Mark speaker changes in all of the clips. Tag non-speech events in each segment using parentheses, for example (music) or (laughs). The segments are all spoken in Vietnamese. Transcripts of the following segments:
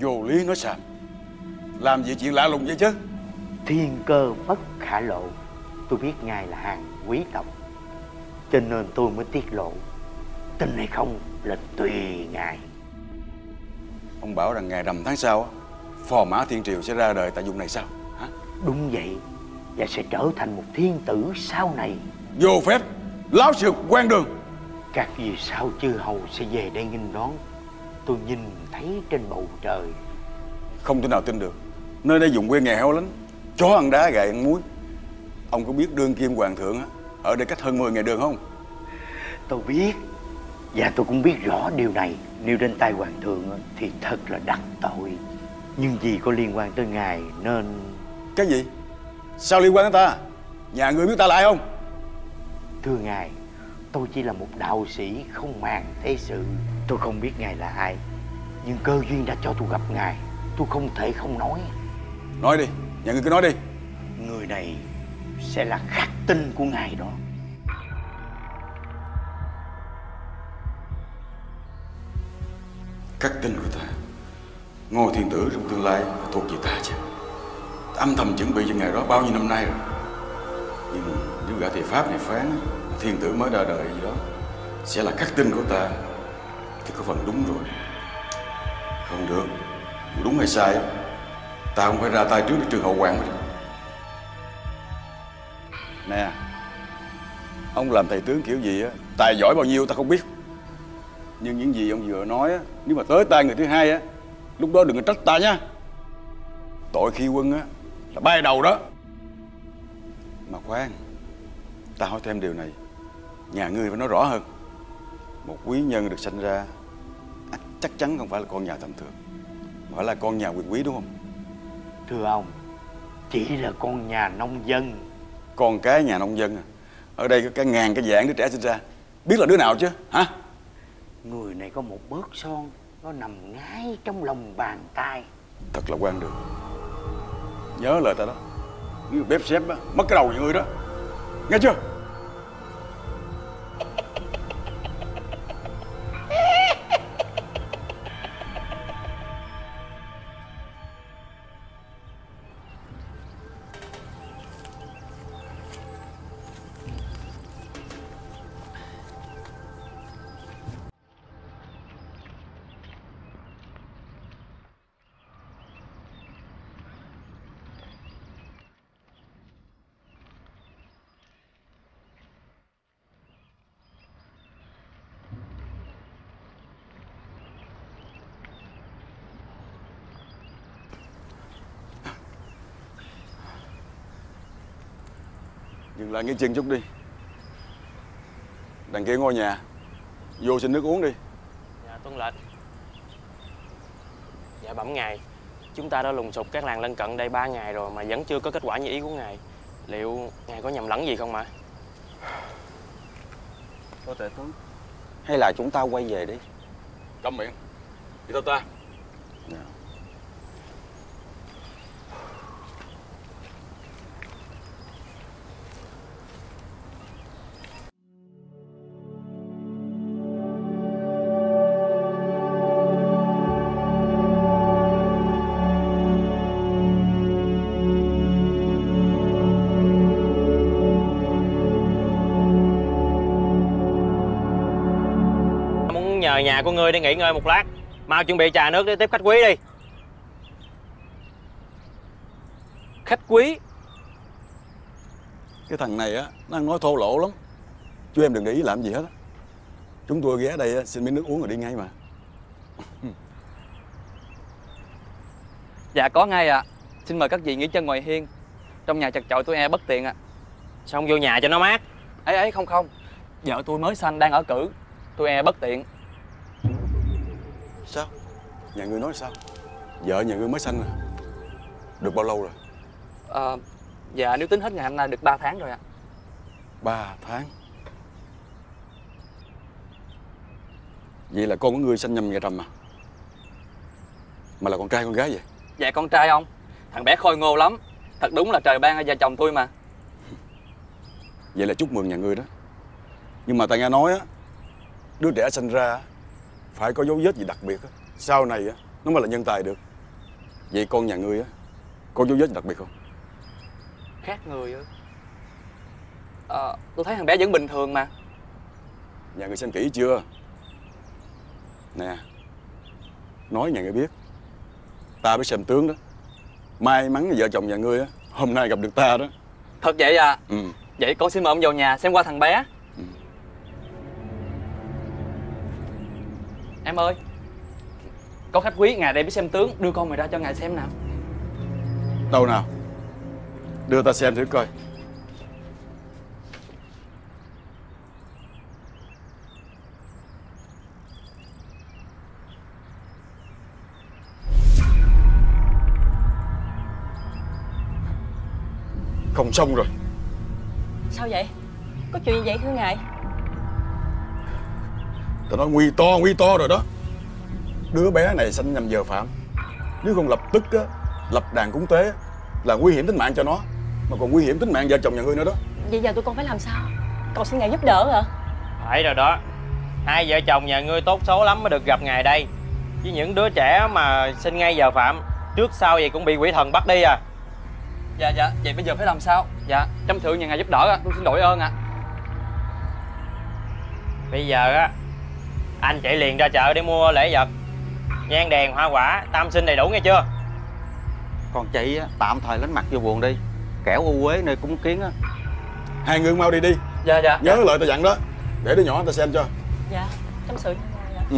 Speaker 1: Vô lý nói xàm Làm gì chuyện lạ lùng vậy chứ?
Speaker 2: Thiên cơ bất khả lộ. Tôi biết ngài là hàng quý tộc Cho nên tôi mới tiết lộ. Tin hay không là tùy ngài.
Speaker 1: Ông bảo rằng ngày rằm tháng sau Phò mã thiên triều sẽ ra đời tại vùng này sao? Hả?
Speaker 2: Đúng vậy Và sẽ trở thành một thiên tử sau này.
Speaker 1: Vô phép Láo xược quan đường.
Speaker 2: Các vì sao chư hầu sẽ về đây nghênh đón Tôi nhìn thấy trên bầu trời.
Speaker 1: Không thể nào tin được. Nơi đây dùng quê nghèo lắm Chó ăn đá gà ăn muối. Ông có biết đương kim hoàng thượng á, Ở đây cách hơn 10 ngày đường không?
Speaker 2: Tôi biết Và tôi cũng biết rõ điều này. Nếu đến tay hoàng thượng thì thật là đắc tội. Nhưng vì có liên quan tới ngài nên
Speaker 1: Cái gì? Sao liên quan đến ta? Nhà ngươi biết ta lại không?
Speaker 2: Thưa ngài Tôi chỉ là một đạo sĩ không màng thế sự Tôi không biết ngài là ai Nhưng cơ duyên đã cho tôi gặp ngài Tôi không thể không nói.
Speaker 1: Nói đi Nhà ngươi cứ nói đi.
Speaker 2: Người này sẽ là khắc tinh của ngài đó.
Speaker 1: Khắc tinh của ta? Ngôi thiên tử trong tương lai thuộc về ta chứ? Âm thầm chuẩn bị cho ngày đó bao nhiêu năm nay rồi. Nhưng nếu gã thầy Pháp này phán Thiên tử mới ra đời gì đó Sẽ là khắc tinh của ta thì có phần đúng rồi. Không được. Dù đúng hay sai Ta không phải ra tay trước để trường hậu hoàng mà được. Nè, Ông làm thầy tướng kiểu gì á, Tài giỏi bao nhiêu ta không biết. Nhưng những gì ông vừa nói á, Nếu mà tới tay người thứ hai á, Lúc đó đừng có trách ta nha. Tội khi quân á, Là bay đầu đó. Mà khoan, Ta hỏi thêm điều này. Nhà ngươi phải nói rõ hơn. Một quý nhân được sinh ra Chắc chắn không phải là con nhà tầm thường. Mà phải là con nhà quyền quý đúng không?
Speaker 2: Thưa ông Chỉ là con nhà nông dân.
Speaker 1: Con cái nhà nông dân à? Ở đây có cả ngàn cái dạng đứa trẻ sinh ra. Biết là đứa nào chứ? Hả?
Speaker 2: Người này có một bớt son Nó nằm ngay trong lòng bàn tay.
Speaker 1: Thật là quan đường. Nhớ lời ta đó. Nếu bếp xếp á, mất cái đầu nhà ngươi đó. Nghe chưa Dừng lại nghỉ chân chút đi. Đằng kia ngôi nhà. Vô xin nước uống đi.
Speaker 3: Dạ tuân lệnh. Dạ bẩm ngài. Chúng ta đã lùng sục các làng lân cận đây 3 ngày rồi Mà vẫn chưa có kết quả như ý của ngài. Liệu ngài có nhầm lẫn gì không mà
Speaker 1: Có thể tướng
Speaker 4: Hay là chúng ta quay về đi?
Speaker 1: Câm miệng. Đi theo ta.
Speaker 3: Muốn nhà của ngươi đi nghỉ ngơi một lát. Mau chuẩn bị trà nước để tiếp khách quý đi. Khách quý.
Speaker 1: Cái thằng này á Nó ăn nói thô lỗ lắm. Chú em đừng để ý làm gì hết á. Chúng tôi ghé đây á, xin miếng nước uống rồi đi ngay mà.
Speaker 5: Dạ có ngay ạ. Xin mời các vị nghỉ chân ngoài hiên. Trong nhà chật chội tôi e bất tiện ạ.
Speaker 3: Xong vô nhà cho nó mát.
Speaker 5: Ấy ấy không không. Vợ tôi mới sanh đang ở cử. Tôi e bất tiện
Speaker 1: Sao? Nhà ngươi nói sao? Vợ nhà ngươi mới sanh à? Được bao lâu rồi?
Speaker 5: Ờ, Dạ nếu tính hết ngày hôm nay được 3 tháng rồi ạ.
Speaker 1: Ba tháng? Vậy là con của ngươi sanh nhầm ngày rằm à? Mà là con trai con gái vậy?
Speaker 5: Dạ con trai ông. Thằng bé khôi ngô lắm. Thật đúng là trời ban cho vợ chồng tôi mà.
Speaker 1: Vậy là chúc mừng nhà ngươi đó. Nhưng mà ta nghe nói á Đứa trẻ sinh ra Phải có dấu vết gì đặc biệt á. Sau này á Nó mới là nhân tài được. Vậy con nhà ngươi á Có dấu vết đặc biệt không?
Speaker 5: Khác người ư Ờ, tôi thấy thằng bé vẫn bình thường mà.
Speaker 1: Nhà ngươi xem kỹ chưa? Nè Nói nhà ngươi biết. Ta mới xem tướng đó May mắn vợ chồng nhà ngươi á Hôm nay gặp được ta đó.
Speaker 5: Thật vậy à?
Speaker 1: Ừ.
Speaker 5: Vậy con xin mời ông vào nhà xem qua thằng bé Em ơi Có khách quý ngài đây biết xem tướng Đưa con mày ra cho ngài xem nào
Speaker 1: Đâu nào Đưa ta xem thử coi Không xong rồi
Speaker 6: Sao vậy? Có chuyện gì vậy thưa ngài?
Speaker 1: Ta nói nguy to nguy to rồi đó. Đứa bé này sanh nhầm giờ phạm. Nếu không lập tức á Lập đàn cúng tế Là nguy hiểm tính mạng cho nó. Mà còn nguy hiểm tính mạng vợ chồng nhà ngươi nữa đó.
Speaker 6: Vậy giờ tụi con phải làm sao? Cầu xin ngài giúp đỡ hả?
Speaker 3: Phải rồi đó. Hai vợ chồng nhà ngươi tốt số lắm mới được gặp ngài đây. Với những đứa trẻ mà sinh ngay giờ phạm Trước sau vậy cũng bị quỷ thần bắt đi à.
Speaker 5: Dạ dạ. Vậy bây giờ phải làm sao? Dạ Trăm thượng nhà ngài giúp đỡ ạ Tôi xin đổi ơn ạ.
Speaker 3: Bây giờ á Anh chạy liền ra chợ để mua lễ vật. Nhang đèn hoa quả Tam sinh đầy đủ nghe chưa?
Speaker 4: Còn chị á, tạm thời lánh mặt vô buồn đi. Kẻo u quế nơi cúng kiến á.
Speaker 1: Hai người mau đi đi.
Speaker 5: Dạ dạ.
Speaker 1: Nhớ lời ta dặn đó. Để đứa nhỏ ta xem cho.
Speaker 6: Dạ, tâm sự.
Speaker 1: Ừ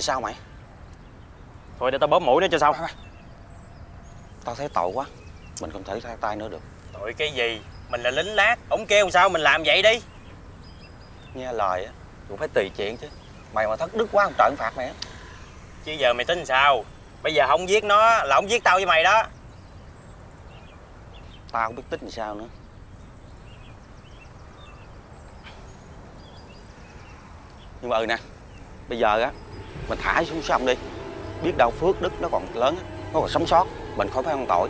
Speaker 4: Sao mày?
Speaker 3: Thôi để tao bóp mũi nó cho xong.
Speaker 4: Tao thấy tội quá. Mình không thể thay tay nữa được.
Speaker 3: Tội cái gì? Mình là lính lát. Ông kêu sao mình làm vậy đi?
Speaker 4: Nghe lời á Cũng phải tùy chuyện chứ. Mày mà thất đức quá ông trợn phạt mày á.
Speaker 3: Chứ giờ mày tính sao? Bây giờ không giết nó là ông giết tao với mày đó.
Speaker 4: Tao không biết tính làm sao nữa. Nhưng mà ừ nè Bây giờ á Mình thả xuống sông đi. Biết đâu phước đức nó còn lớn á Nó còn sống sót. Mình khỏi phải ăn tội.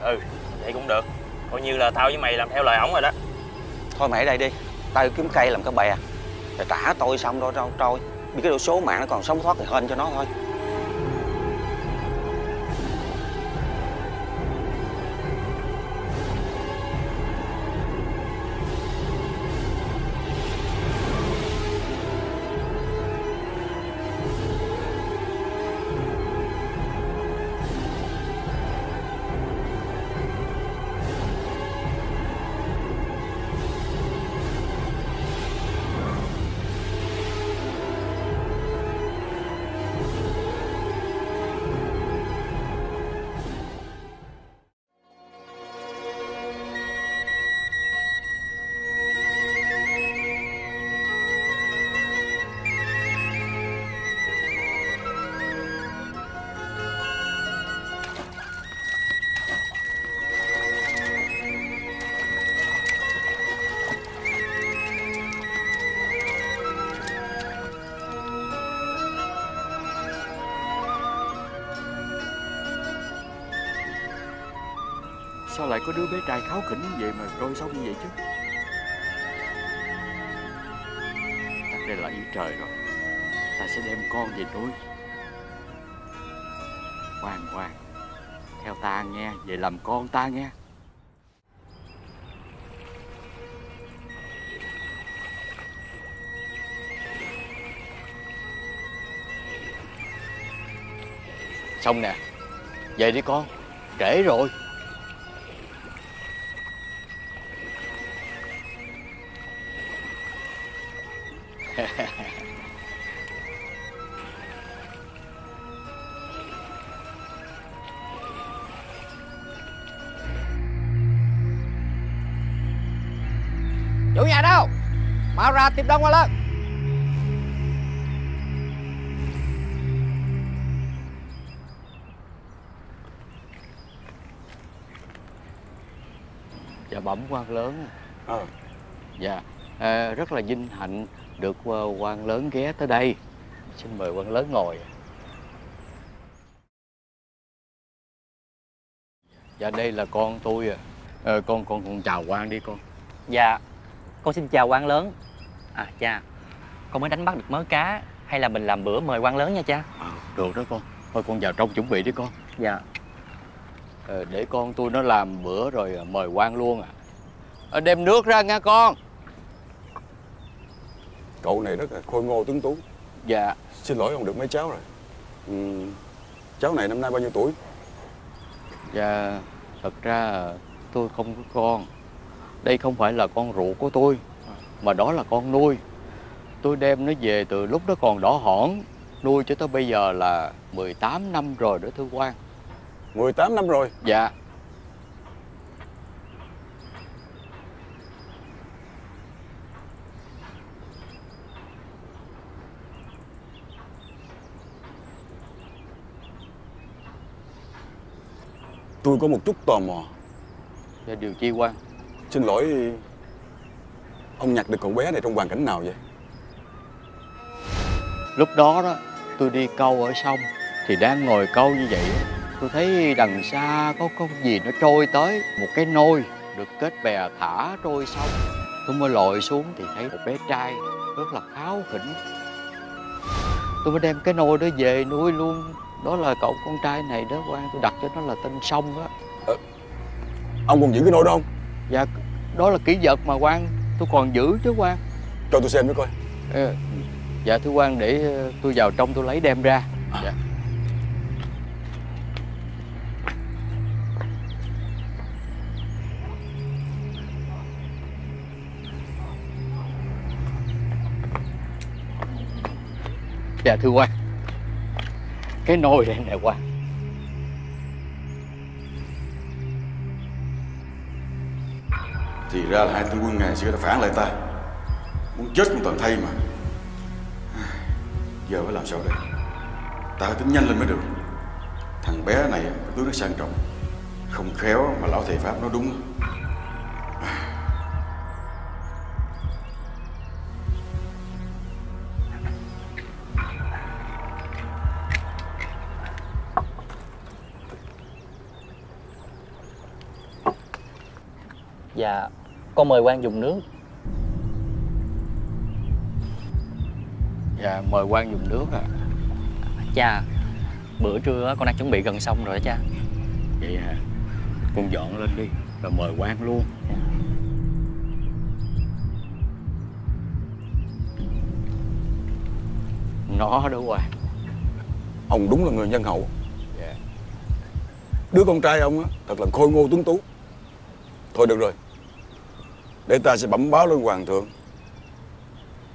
Speaker 3: Ừ vậy cũng được. Coi như là tao với mày làm theo lời ổng rồi đó.
Speaker 4: Thôi mày ở đây đi. Tao kiếm cây làm cái bè. Rồi trả tôi xong rồi trôi trôi. Biết cái độ số mạng nó còn sống sót thì hên cho nó thôi
Speaker 7: có đứa bé trai kháo khỉnh như vậy mà trôi sông như vậy chứ? Chắc đây là ý trời rồi Ta sẽ đem con về nuôi. Ngoan ngoan Theo ta nghe, Về làm con ta nghe. Xong nè, Về đi con, Trễ rồi.
Speaker 8: Tìm Đông qua lên
Speaker 7: Dạ bẩm quan lớn.
Speaker 1: Ờ.
Speaker 7: Dạ à, Rất là vinh hạnh được ờ, quan lớn ghé tới đây. Xin mời quan lớn ngồi. Dạ đây là con tôi à. Ờ, Con con con chào quan đi con.
Speaker 3: Dạ Con xin chào quan lớn À cha. Con mới đánh bắt được mớ cá Hay là mình làm bữa mời quan lớn nha cha?
Speaker 7: Ờ, Được đó con. Thôi con vào trong chuẩn bị đi con.
Speaker 3: Dạ.
Speaker 7: Ờ, Để con tôi nó làm bữa rồi ờ, mời quan luôn à. Ờ, Đem nước ra nha con.
Speaker 1: Cậu này rất là khôi ngô tuấn tú.
Speaker 7: Dạ.
Speaker 1: Xin lỗi không được mấy cháu rồi. Ừ, Cháu này năm nay bao nhiêu tuổi?
Speaker 7: Dạ, thật ra ờ, tôi không có con. Đây không phải là con ruột của tôi, mà đó là con nuôi. Tôi đem nó về từ lúc nó còn đỏ hỏn, nuôi cho tới bây giờ là 18 năm rồi đó thưa quan.
Speaker 1: 18 năm rồi
Speaker 7: Dạ,
Speaker 1: Tôi có một chút tò mò
Speaker 7: dạ điều chi quan.
Speaker 1: Xin lỗi Ông nhặt được cậu bé này trong hoàn cảnh nào vậy
Speaker 7: Lúc đó đó, tôi đi câu ở sông, thì đang ngồi câu như vậy, tôi thấy đằng xa có có gì nó trôi tới, một cái nôi được kết bè thả trôi sông. Tôi mới lội xuống thì thấy một bé trai rất là kháo khỉnh. Tôi mới đem cái nôi đó về nuôi luôn. Đó là cậu con trai này đó quan, tôi đặt cho nó là tên Sông đó.
Speaker 1: Ông còn giữ cái nôi đó không
Speaker 7: Dạ, đó là kỷ vật mà quan, tôi còn giữ chứ quan.
Speaker 1: Cho tôi xem với coi
Speaker 7: Ờ, Dạ thưa quan để ờ, tôi vào trong tôi lấy đem ra. Dạ. Dạ thưa quan Cái nồi đây nè quan
Speaker 1: Thì ra là hai tướng quân ngày xưa đã phản lại ta. Muốn chết cũng toàn thay mà. Giờ phải làm sao đây? Ta phải tính nhanh lên mới được. Thằng bé này, tướng nó sang trọng. Không khéo mà lão thầy Pháp nói đúng.
Speaker 3: Dạ. Con mời quan dùng nước.
Speaker 7: Dạ mời quan dùng nước à
Speaker 3: Cha Bữa trưa con đang chuẩn bị gần xong rồi đó cha.
Speaker 7: Vậy à Con dọn lên đi Rồi mời quan luôn. Nó đó quan
Speaker 1: Ông đúng là người nhân hậu.
Speaker 7: Dạ.
Speaker 1: Đứa con trai ông á Thật là khôi ngô tuấn tú. Thôi được rồi Để ta sẽ bẩm báo lên hoàng thượng.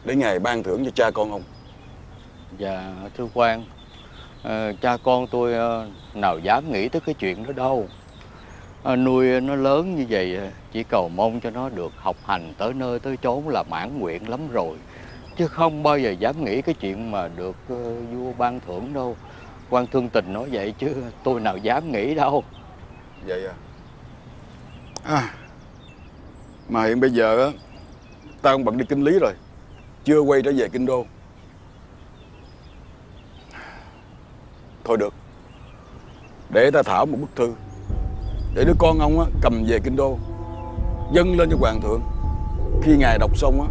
Speaker 1: Để ngài ban thưởng cho cha con ông.
Speaker 7: Dạ thưa quan. Ờ, Cha con tôi ờ, nào dám nghĩ tới cái chuyện đó đâu. Ờ, Nuôi nó lớn như vậy Chỉ cầu mong cho nó được học hành tới nơi tới chốn là mãn nguyện lắm rồi. Chứ không bao giờ dám nghĩ cái chuyện mà được ờ, vua ban thưởng đâu. Quan thương tình nói vậy chứ tôi nào dám nghĩ đâu.
Speaker 1: Vậy à À Mà hiện bây giờ á Ta cũng bận đi kinh lý rồi Chưa quay trở về kinh đô. Thôi được Để ta thảo một bức thư Để đứa con ông á cầm về kinh đô Dâng lên cho hoàng thượng. Khi ngài đọc xong á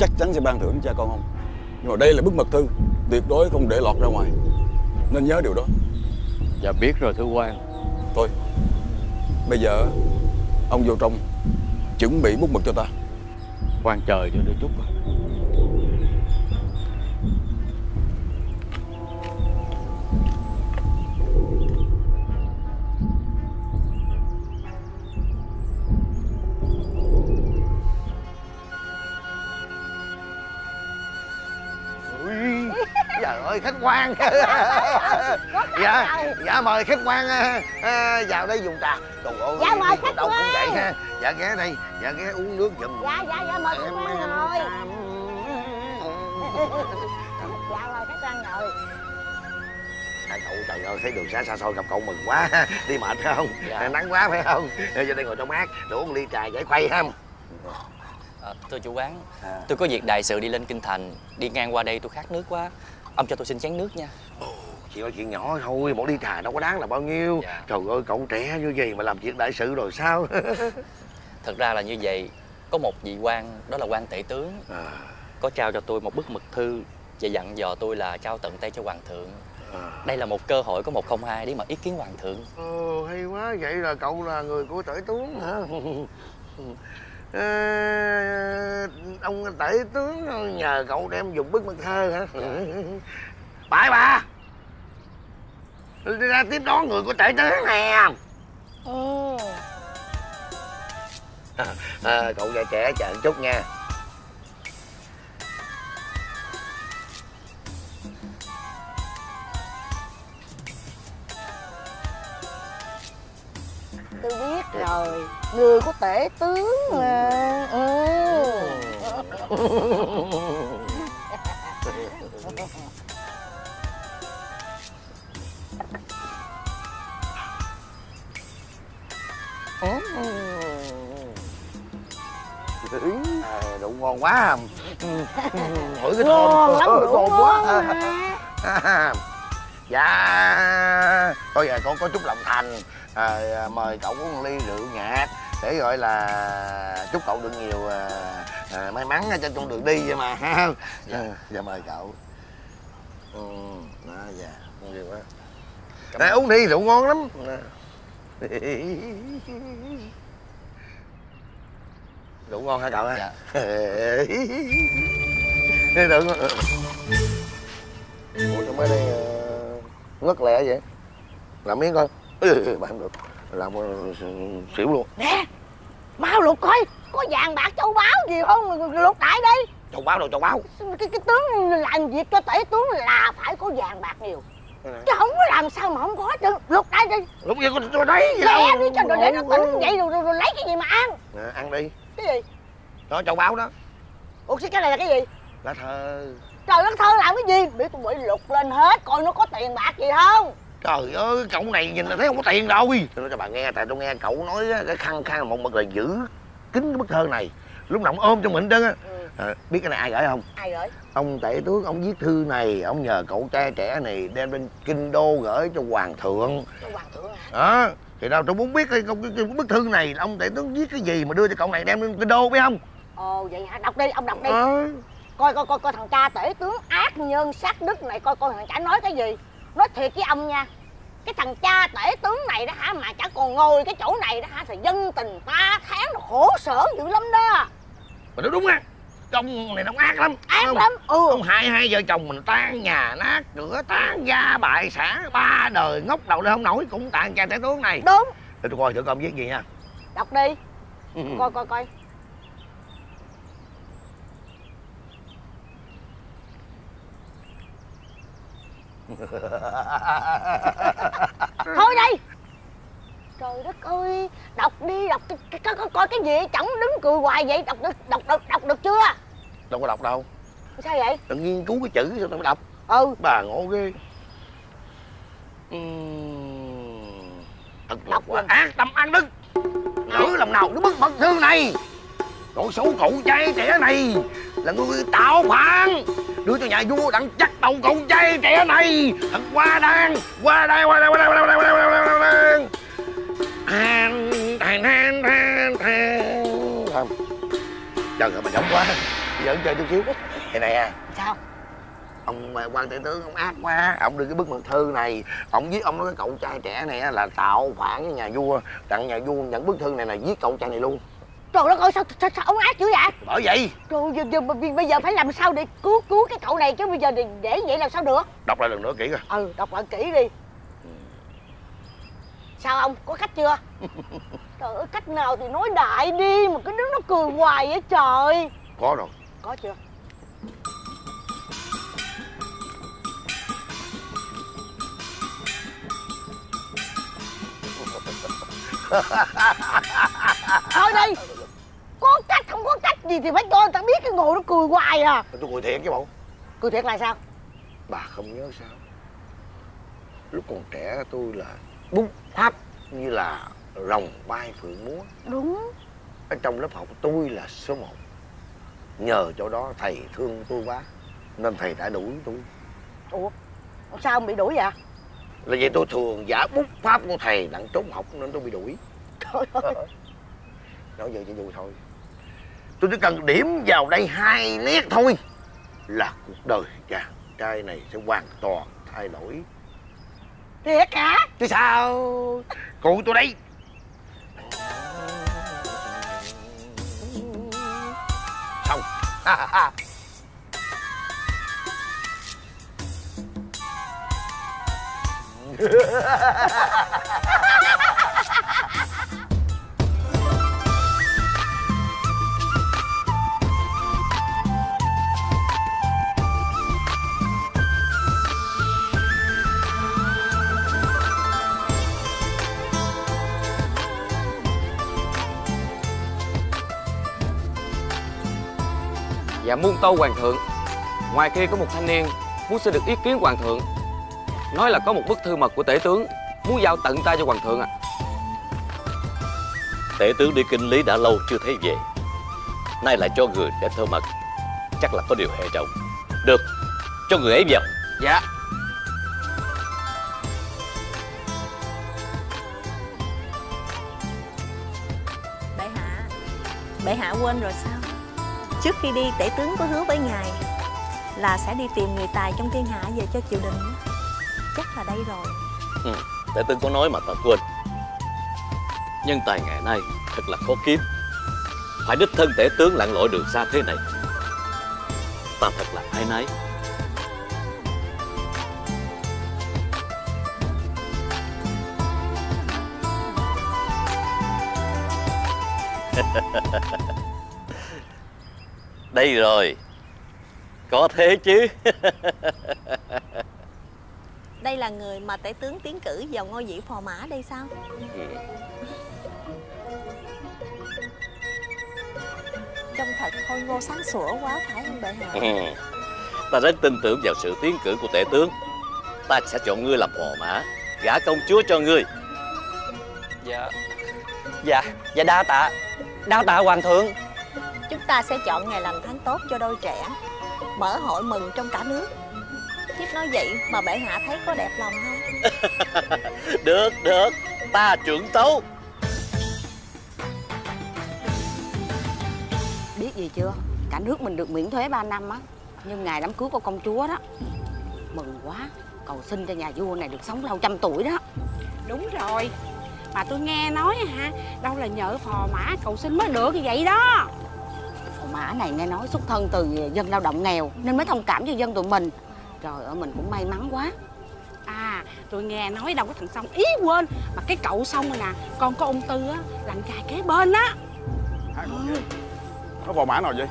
Speaker 1: Chắc chắn sẽ ban thưởng cha con ông. Nhưng mà đây là bức mật thư Tuyệt đối không để lọt ra ngoài. Nên nhớ điều đó.
Speaker 7: Dạ biết rồi thưa quan.
Speaker 1: Thôi Bây giờ Ông vô trong Chuẩn bị bút mực cho ta.
Speaker 7: Quan trời cho đứa chút.
Speaker 8: Trời ơi
Speaker 9: khách quan. (laughs) Dạ dạ mời khách quan à, à, vào đây dùng trà. Trời ơi
Speaker 10: Dạ, mời khách
Speaker 9: đâu cũng
Speaker 10: quan.
Speaker 9: vậy ha. Dạ ghé đây dạ ghé uống nước giùm.
Speaker 10: Dạ dạ dạ mời khách quan
Speaker 9: em-
Speaker 10: ngồi. dạ mời khách quan ngồi.
Speaker 9: À, cậu trời ơi thấy đường xa xa xôi gặp cậu mừng quá. Đi mệt phải không?
Speaker 11: Dạ.
Speaker 9: nắng quá phải không? Vô đây ngồi trong mát đổ một ly trà giải khuây ha.
Speaker 11: À, thưa chủ quán, tôi có việc đại sự đi lên kinh thành, đi ngang qua đây tôi khát nước quá. Ông cho tôi xin chén nước nha.
Speaker 9: chỉ có chuyện nhỏ thôi một ly trà đâu có đáng là bao nhiêu
Speaker 11: Dạ.
Speaker 9: trời ơi cậu trẻ như vậy mà làm chuyện đại sự rồi sao (laughs)
Speaker 11: Thật ra là như vậy, có một vị quan, đó là quan tể tướng,
Speaker 9: à,
Speaker 11: có trao cho tôi một bức mật thư và dặn dò tôi là trao tận tay cho hoàng thượng.
Speaker 9: à.
Speaker 11: Đây là một cơ hội có một không hai để mà ý kiến hoàng thượng.
Speaker 9: Ồ, hay quá vậy là cậu là người của tể tướng hả (laughs) Ờ, ông tể tướng nhờ cậu đem dùng bức mật thơ hả? Bãi bà! Ra tiếp đón người của tể tướng nè!
Speaker 10: Ừ.
Speaker 9: à, cậu già trẻ chờ chút nha
Speaker 10: tôi biết rồi. Người của tể tướng mà. Ừ.
Speaker 9: à, rượu ngon quá. Hửi cái
Speaker 10: ngon lắm
Speaker 9: ngon quá. À, (laughs) dạ. Tôi giờ con có chút lòng thành à, mời cậu uống một ly rượu nhạt để gọi là chúc cậu được nhiều à, à, may mắn trên con đường đi vậy mà ha dạ. dạ mời cậu. Ừ, đó, dạ ghê quá Nè, uống đi rượu ngon lắm. Nè. rượu ngon hả cậu ha?
Speaker 11: Dạ. (laughs)
Speaker 9: rượu ngon. Ủa sao mới đây ngất lẹ vậy? Làm miếng coi ừ, bạn được. Làm ờ, xỉu luôn.
Speaker 10: Nè mau lục coi có vàng bạc châu báu gì không? Lục đại đi.
Speaker 9: Châu báo đâu châu báo
Speaker 10: cái cái tướng làm việc cho tể tướng là phải có vàng bạc nhiều. Chứ không có làm sao mà không có chứ lục đại đi.
Speaker 9: Lúc vậy con tôi thấy gì
Speaker 10: lẹ đi cho rồi để nó tỉnh vậy rồi, rồi, rồi lấy cái gì mà ăn?
Speaker 9: Nè, ăn đi.
Speaker 10: Cái gì?
Speaker 9: Đó châu báo đó.
Speaker 10: Ủa cái này là cái gì?
Speaker 9: Lá thơ.
Speaker 10: Trời đất thơ làm cái gì? Để tôi bị lục lên hết coi nó có tiền bạc gì không
Speaker 9: trời ơi cậu này nhìn là thấy không có tiền rồi tôi nói cho bà nghe tại tôi nghe cậu nói cái khăn khăn một mực là giữ kín cái bức thơ này. Lúc nào cũng ôm trong mình trơn á.
Speaker 10: Ừ.
Speaker 9: à, biết cái này ai gửi không?
Speaker 10: Ai gửi?
Speaker 9: Ông tể tướng ông viết thư này ông nhờ cậu trai trẻ này đem lên kinh đô gửi cho hoàng thượng.
Speaker 10: Cho hoàng thượng hả?
Speaker 9: Đó thì đâu tôi muốn biết cái, cái, cái bức thư này ông tể tướng viết cái gì mà đưa cho cậu này đem lên kinh đô biết không?
Speaker 10: Ồ vậy hả? Đọc đi ông đọc đi.
Speaker 9: Ờ.
Speaker 10: Coi coi coi coi thằng cha tể tướng ác nhân sát đức này coi coi thằng chả nói cái gì. Nói thiệt với ông nha cái thằng cha tể tướng này đó hả mà chả còn ngồi cái chỗ này đó hả thì dân tình ta tháng nó khổ sở dữ lắm đó.
Speaker 9: Mà đúng đúng á ông này ông ác lắm.
Speaker 10: Ác
Speaker 9: Không?
Speaker 10: lắm ừ.
Speaker 9: ông hại hai vợ chồng mình tan nhà nát cửa tan gia bại sản ba đời ngóc đầu lên không nổi cũng tại cha tể tướng này.
Speaker 10: Đúng.
Speaker 9: Để tôi coi thử coi ông viết gì nha.
Speaker 10: Đọc đi. Coi coi coi (laughs) thôi đi. Trời đất ơi đọc đi đọc cái- coi coi cái gì? Chẳng đứng cười hoài vậy đọc được đọc đọc đọc được chưa?
Speaker 9: Đâu có đọc đâu.
Speaker 10: Sao vậy?
Speaker 9: Tự nghiên cứu cái chữ sao tôi mới đọc.
Speaker 10: Ừ.
Speaker 9: Bà ngộ ghê. Ừm, thật là
Speaker 10: Đọc
Speaker 9: quá
Speaker 10: luôn.
Speaker 9: ác tâm ăn đức. Nữ làm nào nó bức mật thư này. Cậu số cậu trai trẻ này là người tạo phản. Đưa cho nhà vua đặng chắc đầu con trai trẻ này. Thật qua đáng qua đây qua đây qua đây qua đây qua đây qua đây qua đây An, thang, thang, thang, thang. không trời ơi mình nóng quá giỡn chơi chút xíu. Vậy này à
Speaker 10: sao?
Speaker 9: ông à, quan tể tướng ông ác quá. Ông đưa cái bức mật thư này ông viết ông nói cái cậu trai trẻ này là tạo phản với nhà vua. Đặng nhà vua nhận bức thư này là giết cậu trai này luôn
Speaker 10: trời đất ơi sao, sao, sao ông ác dữ vậy?
Speaker 9: Bởi vậy.
Speaker 10: Trời giờ, giờ, bây giờ phải làm sao để cứu cứu cái cậu này chứ bây giờ để, để vậy làm sao được?
Speaker 9: Đọc lại lần nữa kỹ coi.
Speaker 10: Ừ đọc lại kỹ đi. Sao ông có cách chưa? (laughs) Trời ơi cách nào thì nói đại đi mà cái đứa nó cười hoài vậy trời.
Speaker 9: Có rồi.
Speaker 10: Có chưa? (laughs)
Speaker 12: Thôi đi có cách không có cách gì thì phải cho người ta biết cái ngồi nó cười hoài à.
Speaker 9: Tôi cười thiệt chứ bộ.
Speaker 12: Cười thiệt là sao?
Speaker 9: Bà không nhớ sao? Lúc còn trẻ tôi là bút pháp như là rồng bay phượng múa.
Speaker 12: Đúng.
Speaker 9: Ở trong lớp học tôi là số một. Nhờ chỗ đó thầy thương tôi quá nên thầy đã đuổi tôi.
Speaker 12: Ủa sao ông bị đuổi vậy?
Speaker 9: Là vậy tôi thường giả bút pháp của thầy đặng trốn học nên tôi bị đuổi.
Speaker 12: Trời ơi. (laughs)
Speaker 9: Nói vậy cho vui thôi tôi chỉ cần điểm vào đây hai nét thôi là cuộc đời chàng trai này sẽ hoàn toàn thay đổi.
Speaker 12: Thiệt hả
Speaker 9: chứ sao? Cụ tôi đây. Xong (laughs)
Speaker 4: Dạ muôn tâu hoàng thượng. Ngoài kia có một thanh niên Muốn xin được ý kiến hoàng thượng. Nói là có một bức thư mật của tể tướng Muốn giao tận tay cho hoàng thượng ạ.
Speaker 13: Tể tướng đi kinh lý đã lâu chưa thấy về. Nay lại cho người đem thơ mật. Chắc là có điều hệ trọng. Được, cho người ấy vào.
Speaker 4: Dạ.
Speaker 14: Bệ hạ Bệ hạ quên rồi sao Trước khi đi tể tướng có hứa với ngài Là sẽ đi tìm người tài trong thiên hạ về cho triều đình. Chắc là đây rồi.
Speaker 13: Ừ, Tể tướng có nói mà ta quên. Nhân tài ngày nay thật là khó kiếm. Phải đích thân tể tướng lặn lội đường xa thế này. Ta thật là ai nấy (laughs) Đây rồi. Có thế chứ. (laughs)
Speaker 14: Đây là người mà tể tướng tiến cử vào ngôi vị phò mã đây sao?
Speaker 13: Ừ.
Speaker 14: Trông thật khôi ngô sáng sủa quá phải không bệ hạ?
Speaker 13: Ừ. Ta rất tin tưởng vào sự tiến cử của tể tướng. Ta sẽ chọn ngươi làm phò mã Gả công chúa cho ngươi.
Speaker 5: Dạ. Dạ, dạ đa tạ. Đa tạ hoàng thượng
Speaker 14: Chúng ta sẽ chọn ngày lành tháng tốt cho đôi trẻ. Mở hội mừng trong cả nước. Thiếp nói vậy mà bệ hạ thấy có đẹp lòng không? (laughs)
Speaker 13: Được, được. Ta trưởng tấu.
Speaker 12: Biết gì chưa? Cả nước mình được miễn thuế 3 năm á. Nhưng ngày đám cưới của công chúa đó mừng quá. Cầu xin cho nhà vua này được sống lâu trăm tuổi đó.
Speaker 15: Đúng rồi. Mà tôi nghe nói hả Đâu là nhờ phò mã cầu xin mới được như vậy đó
Speaker 12: phò mã này nghe nói xuất thân từ dân lao động nghèo nên mới thông cảm cho dân tụi mình. Trời ơi mình cũng may mắn quá.
Speaker 15: À tôi nghe nói đâu có thằng xong ý quên Mà cái cậu xong rồi nè Còn có ông Tư á Làm trai kế bên á.
Speaker 1: Hai con kia Nó phò mã nào vậy?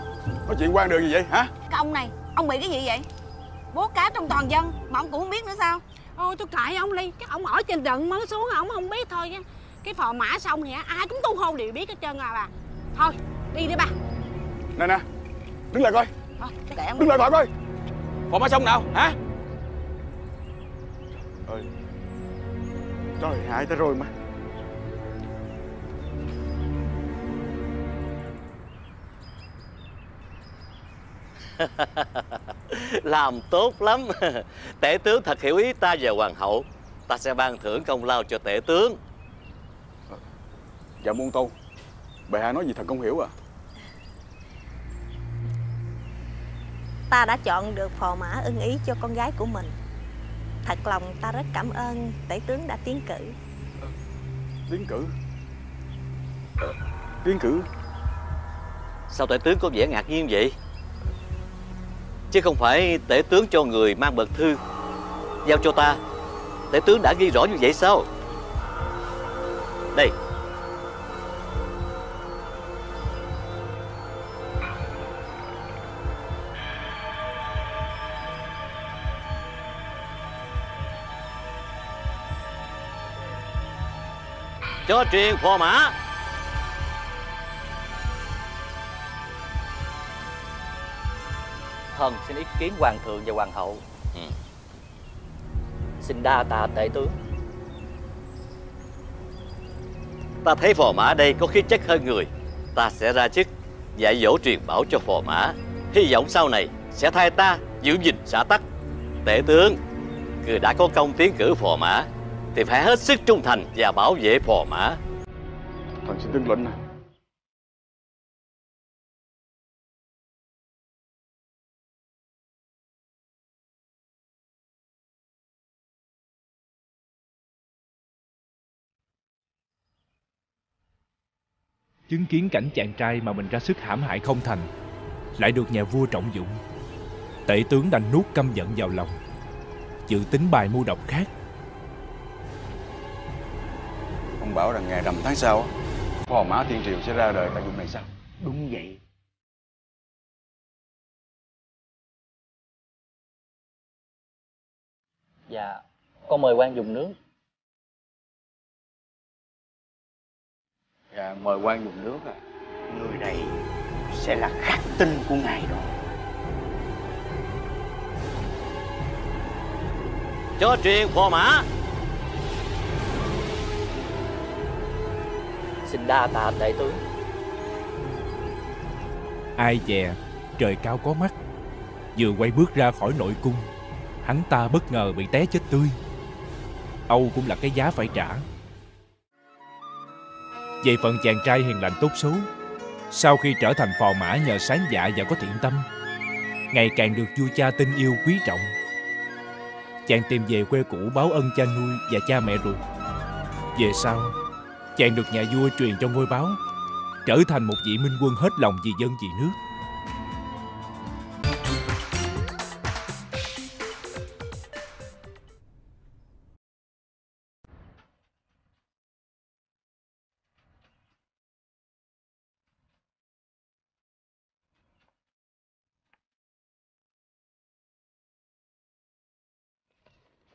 Speaker 1: Nói chuyện quan đường gì vậy hả?
Speaker 12: Cái ông này ông bị cái gì vậy? Bố cá trong toàn dân mà ông cũng không biết nữa sao?
Speaker 15: Ôi tôi kệ ông đi Cái ông ở trên rừng mới xuống ông không biết thôi nha Cái phò mã xong thì á, ai cũng tu hôn đều biết hết trơn à bà. Thôi đi đi bà
Speaker 1: Nè nè Đứng lại coi.
Speaker 12: Ông
Speaker 1: Đứng lại coi. coi. Phò mã xong nào? Hả? Trời ơi Trời hại ta rồi mà. (laughs)
Speaker 13: Làm tốt lắm. (laughs) Tể tướng thật hiểu ý ta và hoàng hậu. Ta sẽ ban thưởng công lao cho tể tướng.
Speaker 1: Dạ muôn tu Bệ hạ nói gì thật không hiểu à
Speaker 14: Ta đã chọn được phò mã ưng ý cho con gái của mình. Thật lòng ta rất cảm ơn tể tướng đã tiến cử.
Speaker 1: Tiến cử? Tiến cử?
Speaker 13: Sao tể tướng có vẻ ngạc nhiên vậy? Chứ không phải tể tướng cho người mang bật thư Giao cho ta. Tể tướng đã ghi rõ như vậy sao? Đây Cho truyền phò mã.
Speaker 11: Thần xin ý kiến hoàng thượng và hoàng hậu. Xin đa tạ tể tướng.
Speaker 13: Ta thấy phò mã đây có khí chất hơn người. Ta sẽ ra chức Dạy dỗ truyền bảo cho phò mã. Hy vọng sau này sẽ thay ta giữ gìn xã tắc. Tể tướng Người đã có công tiến cử phò mã Thì phải hết sức trung thành và bảo vệ phò mã.
Speaker 1: Thần xin tuân lệnh
Speaker 16: chứng kiến cảnh chàng trai mà mình ra sức hãm hại không thành lại được nhà vua trọng dụng. Tể tướng đành nuốt căm giận vào lòng. Dự tính bài mưu độc khác
Speaker 1: Ông bảo rằng ngày rằm tháng sau á, Phò mã thiên triều sẽ ra đời tại vùng này sao?
Speaker 9: Đúng vậy.
Speaker 11: Dạ Con mời quan dùng nước.
Speaker 7: Dạ mời quan dùng nước à
Speaker 9: Người này sẽ là khắc tinh của ngài đó.
Speaker 13: Cho truyền phò mã
Speaker 11: Xin đa tạ tể tướng.
Speaker 16: Ai dè trời cao có mắt. Vừa quay bước ra khỏi nội cung, hắn ta bất ngờ bị té chết tươi. Âu cũng là cái giá phải trả. Về phần chàng trai hiền lành tốt xấu, sau khi trở thành phò mã nhờ sáng dạ và có thiện tâm, ngày càng được vua cha tin yêu quý trọng. Chàng tìm về quê cũ báo ân cha nuôi và cha mẹ ruột. Về sau chàng được nhà vua truyền cho ngôi báo trở thành một vị minh quân hết lòng vì dân vì nước.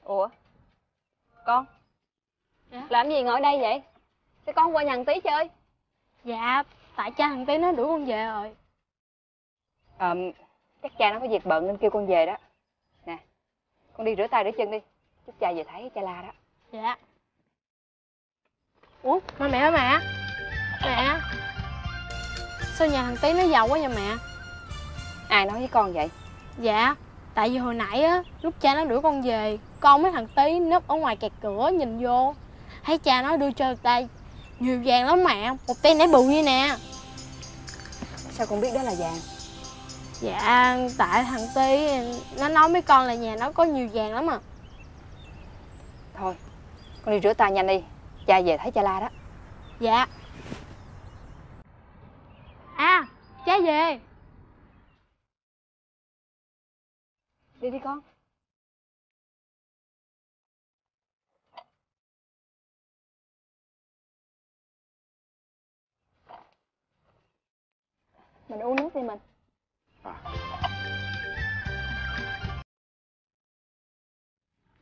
Speaker 17: Ủa? Con? Làm gì ngồi đây vậy Sao con qua nhà thằng Tí chơi.
Speaker 18: Dạ, tại cha thằng Tí nó đuổi con về rồi.
Speaker 17: Ờ Chắc cha nó có việc bận nên kêu con về đó. Nè Con đi rửa tay rửa chân đi. Chút cha về thấy cha la đó.
Speaker 18: Dạ. Ủa, mà mẹ ơi mẹ. Mẹ. Sao nhà thằng Tí nó giàu quá vậy mẹ?
Speaker 17: Ai nói với con vậy?
Speaker 18: Dạ, tại vì hồi nãy á Lúc cha nó đuổi con về Con với thằng Tí nấp ở ngoài kẹt cửa nhìn vô. Thấy cha nó đưa cho tay Nhiều vàng lắm mẹ Một tay nãy bự như nè.
Speaker 17: Sao con biết đó là vàng?
Speaker 18: Dạ, tại thằng Tí Nó nói mấy con là nhà nó có nhiều vàng lắm à.
Speaker 17: Thôi Con đi rửa tay nhanh đi. Cha về thấy cha la đó.
Speaker 18: Dạ. À, cha về.
Speaker 17: Đi đi con Mình uống nước đi mình.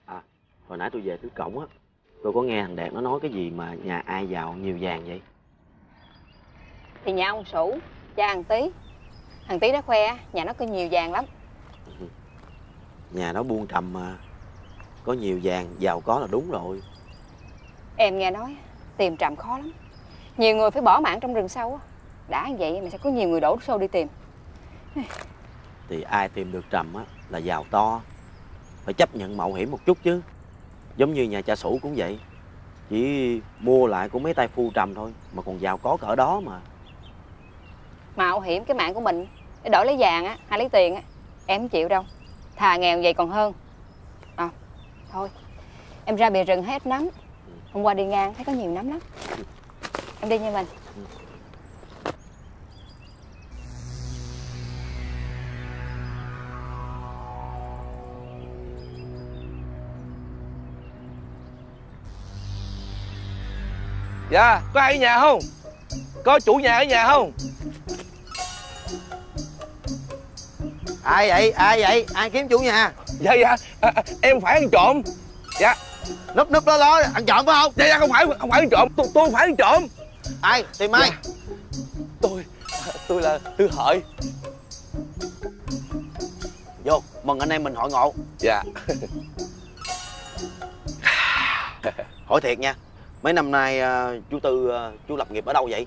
Speaker 19: À, hồi nãy tôi về trước cổng á Tôi có nghe thằng Đạt nó nói cái gì mà nhà ai giàu nhiều vàng vậy?
Speaker 17: Thì nhà ông Sủ Cha thằng Tí Thằng Tí nó khoe Nhà nó có nhiều vàng lắm.
Speaker 19: Nhà nó buôn trầm mà. Có nhiều vàng, giàu có là đúng rồi.
Speaker 17: Em nghe nói Tìm trầm khó lắm. Nhiều người phải bỏ mạng trong rừng sâu á Đã vậy mà sẽ có nhiều người đổ xô đi tìm.
Speaker 19: Thì ai tìm được trầm á là giàu to. Phải chấp nhận mạo hiểm một chút chứ. Giống như nhà cha sủ cũng vậy. Chỉ mua lại của mấy tay phu trầm thôi Mà còn giàu có cỡ đó mà.
Speaker 17: Mạo hiểm cái mạng của mình Để đổi lấy vàng á, hay lấy tiền á Em không chịu đâu. Thà nghèo vậy còn hơn. À, thôi Em ra bìa rừng hết nắm Hôm qua đi ngang thấy có nhiều nắm lắm. Em đi như mình
Speaker 20: Dạ, có ai ở nhà không? Có chủ nhà ở nhà không?
Speaker 9: Ai vậy? Ai vậy? Ai kiếm chủ nhà?
Speaker 20: Dạ, dạ, à, à, em phải ăn trộm. Dạ,
Speaker 19: núp núp lo lo ăn trộm phải không?
Speaker 20: Dạ dạ không phải không phải ăn trộm. Tôi tôi phải ăn trộm.
Speaker 19: Ai? Tìm ai
Speaker 20: tôi tôi là tư hợi.
Speaker 19: Vô mừng anh em mình hội ngộ.
Speaker 20: Dạ.
Speaker 19: Hỏi thiệt nha mấy năm nay à, chú tư à, chú lập nghiệp ở đâu vậy?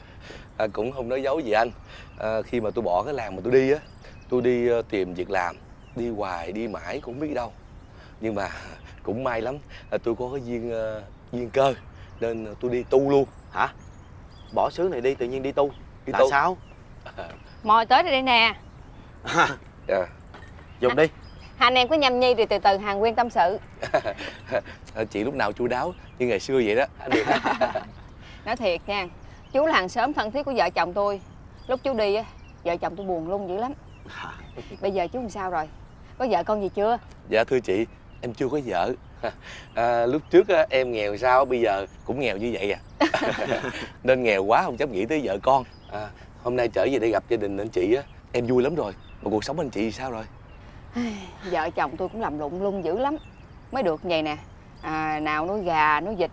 Speaker 20: À, cũng không nói giấu gì anh. À, khi mà tôi bỏ cái làng mà tôi đi á tôi đi ờ, tìm việc làm đi hoài đi mãi cũng không biết đâu. Nhưng mà cũng may lắm là tôi có cái duyên ờ, duyên cơ nên tôi đi tu luôn.
Speaker 19: Hả? Bỏ xứ này đi tự nhiên đi tu.
Speaker 20: Đi
Speaker 19: là
Speaker 20: tu.
Speaker 19: sao? (laughs)
Speaker 17: Mồi tới đây nè. (laughs)
Speaker 20: Dạ.
Speaker 19: Dùng đi
Speaker 17: hai anh em có nhâm nhi thì từ từ hàng nguyên tâm sự. (laughs)
Speaker 20: Chị lúc nào chu đáo như ngày xưa vậy đó. (laughs)
Speaker 17: Nói thiệt nha chú là hàng xóm thân thiết của vợ chồng tôi. Lúc chú đi á vợ chồng tôi buồn lung dữ lắm. (laughs) Bây giờ chú làm sao rồi? Có vợ con gì chưa?
Speaker 20: Dạ thưa chị em chưa có vợ. À, lúc trước á, em nghèo sao bây giờ cũng nghèo như vậy à. Nên nghèo quá không dám nghĩ tới vợ con. À, hôm nay trở về đây gặp gia đình anh chị á em vui lắm rồi. Mà cuộc sống anh chị sao rồi
Speaker 17: vợ chồng tôi cũng làm lụng lung dữ lắm. Mới được vậy nè. À, nào nuôi gà nuôi vịt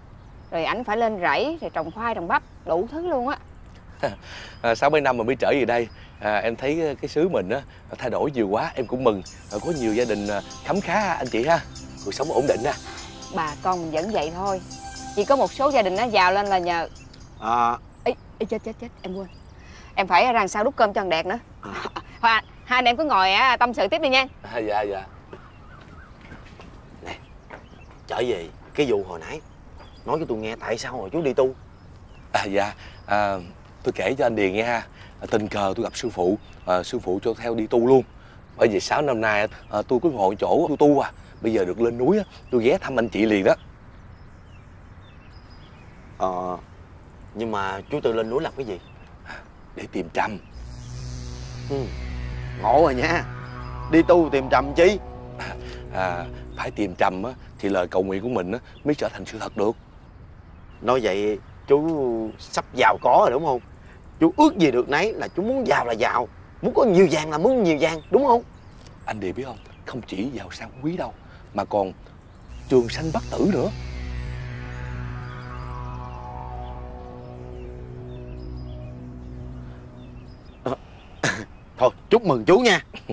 Speaker 17: rồi ảnh phải lên rẫy rồi trồng khoai trồng bắp đủ thứ luôn á. (laughs)
Speaker 20: À, sáu mấy năm mà mới trở về đây à, em thấy cái xứ mình á thay đổi nhiều quá em cũng mừng. À, có nhiều gia đình à, khấm khá anh chị ha. Cuộc sống ổn định ha
Speaker 17: bà con mình vẫn vậy thôi. Chỉ có một số gia đình nó giàu lên là nhờ
Speaker 19: à.
Speaker 17: Ê, ê, chết chết chết em quên. Em phải ra sao đút cơm cho thằng đẹp nữa. (laughs) Thôi, hai anh em cứ ngồi á, tâm sự tiếp đi nha.
Speaker 20: À, dạ dạ.
Speaker 19: Trở về cái vụ hồi nãy. Nói cho tôi nghe tại sao hồi chú đi tu.
Speaker 20: À dạ. À, tôi kể cho anh điền nghe ha. À, tình cờ tôi gặp sư phụ. À, sư phụ cho theo đi tu luôn. Bởi vì sáu năm nay à, tôi cứ ngồi chỗ tôi tu à. Bây giờ được lên núi á tôi ghé thăm anh chị liền đó.
Speaker 19: Ờ nhưng mà chú tư lên núi làm cái gì?
Speaker 20: Để tìm trầm
Speaker 19: ừ. Ngộ rồi nha. Đi tu tìm trầm chi?
Speaker 20: À, phải tìm trầm á thì lời cầu nguyện của mình á mới trở thành sự thật được.
Speaker 19: Nói vậy chú sắp giàu có rồi đúng không? Chú ước gì được nấy là chú muốn giàu là giàu. Muốn có nhiều vàng là muốn nhiều vàng đúng không?
Speaker 20: Anh điền biết không? Không chỉ giàu sang quý đâu mà còn trường sanh bất tử nữa (laughs)
Speaker 19: thôi chúc mừng chú nha. (laughs)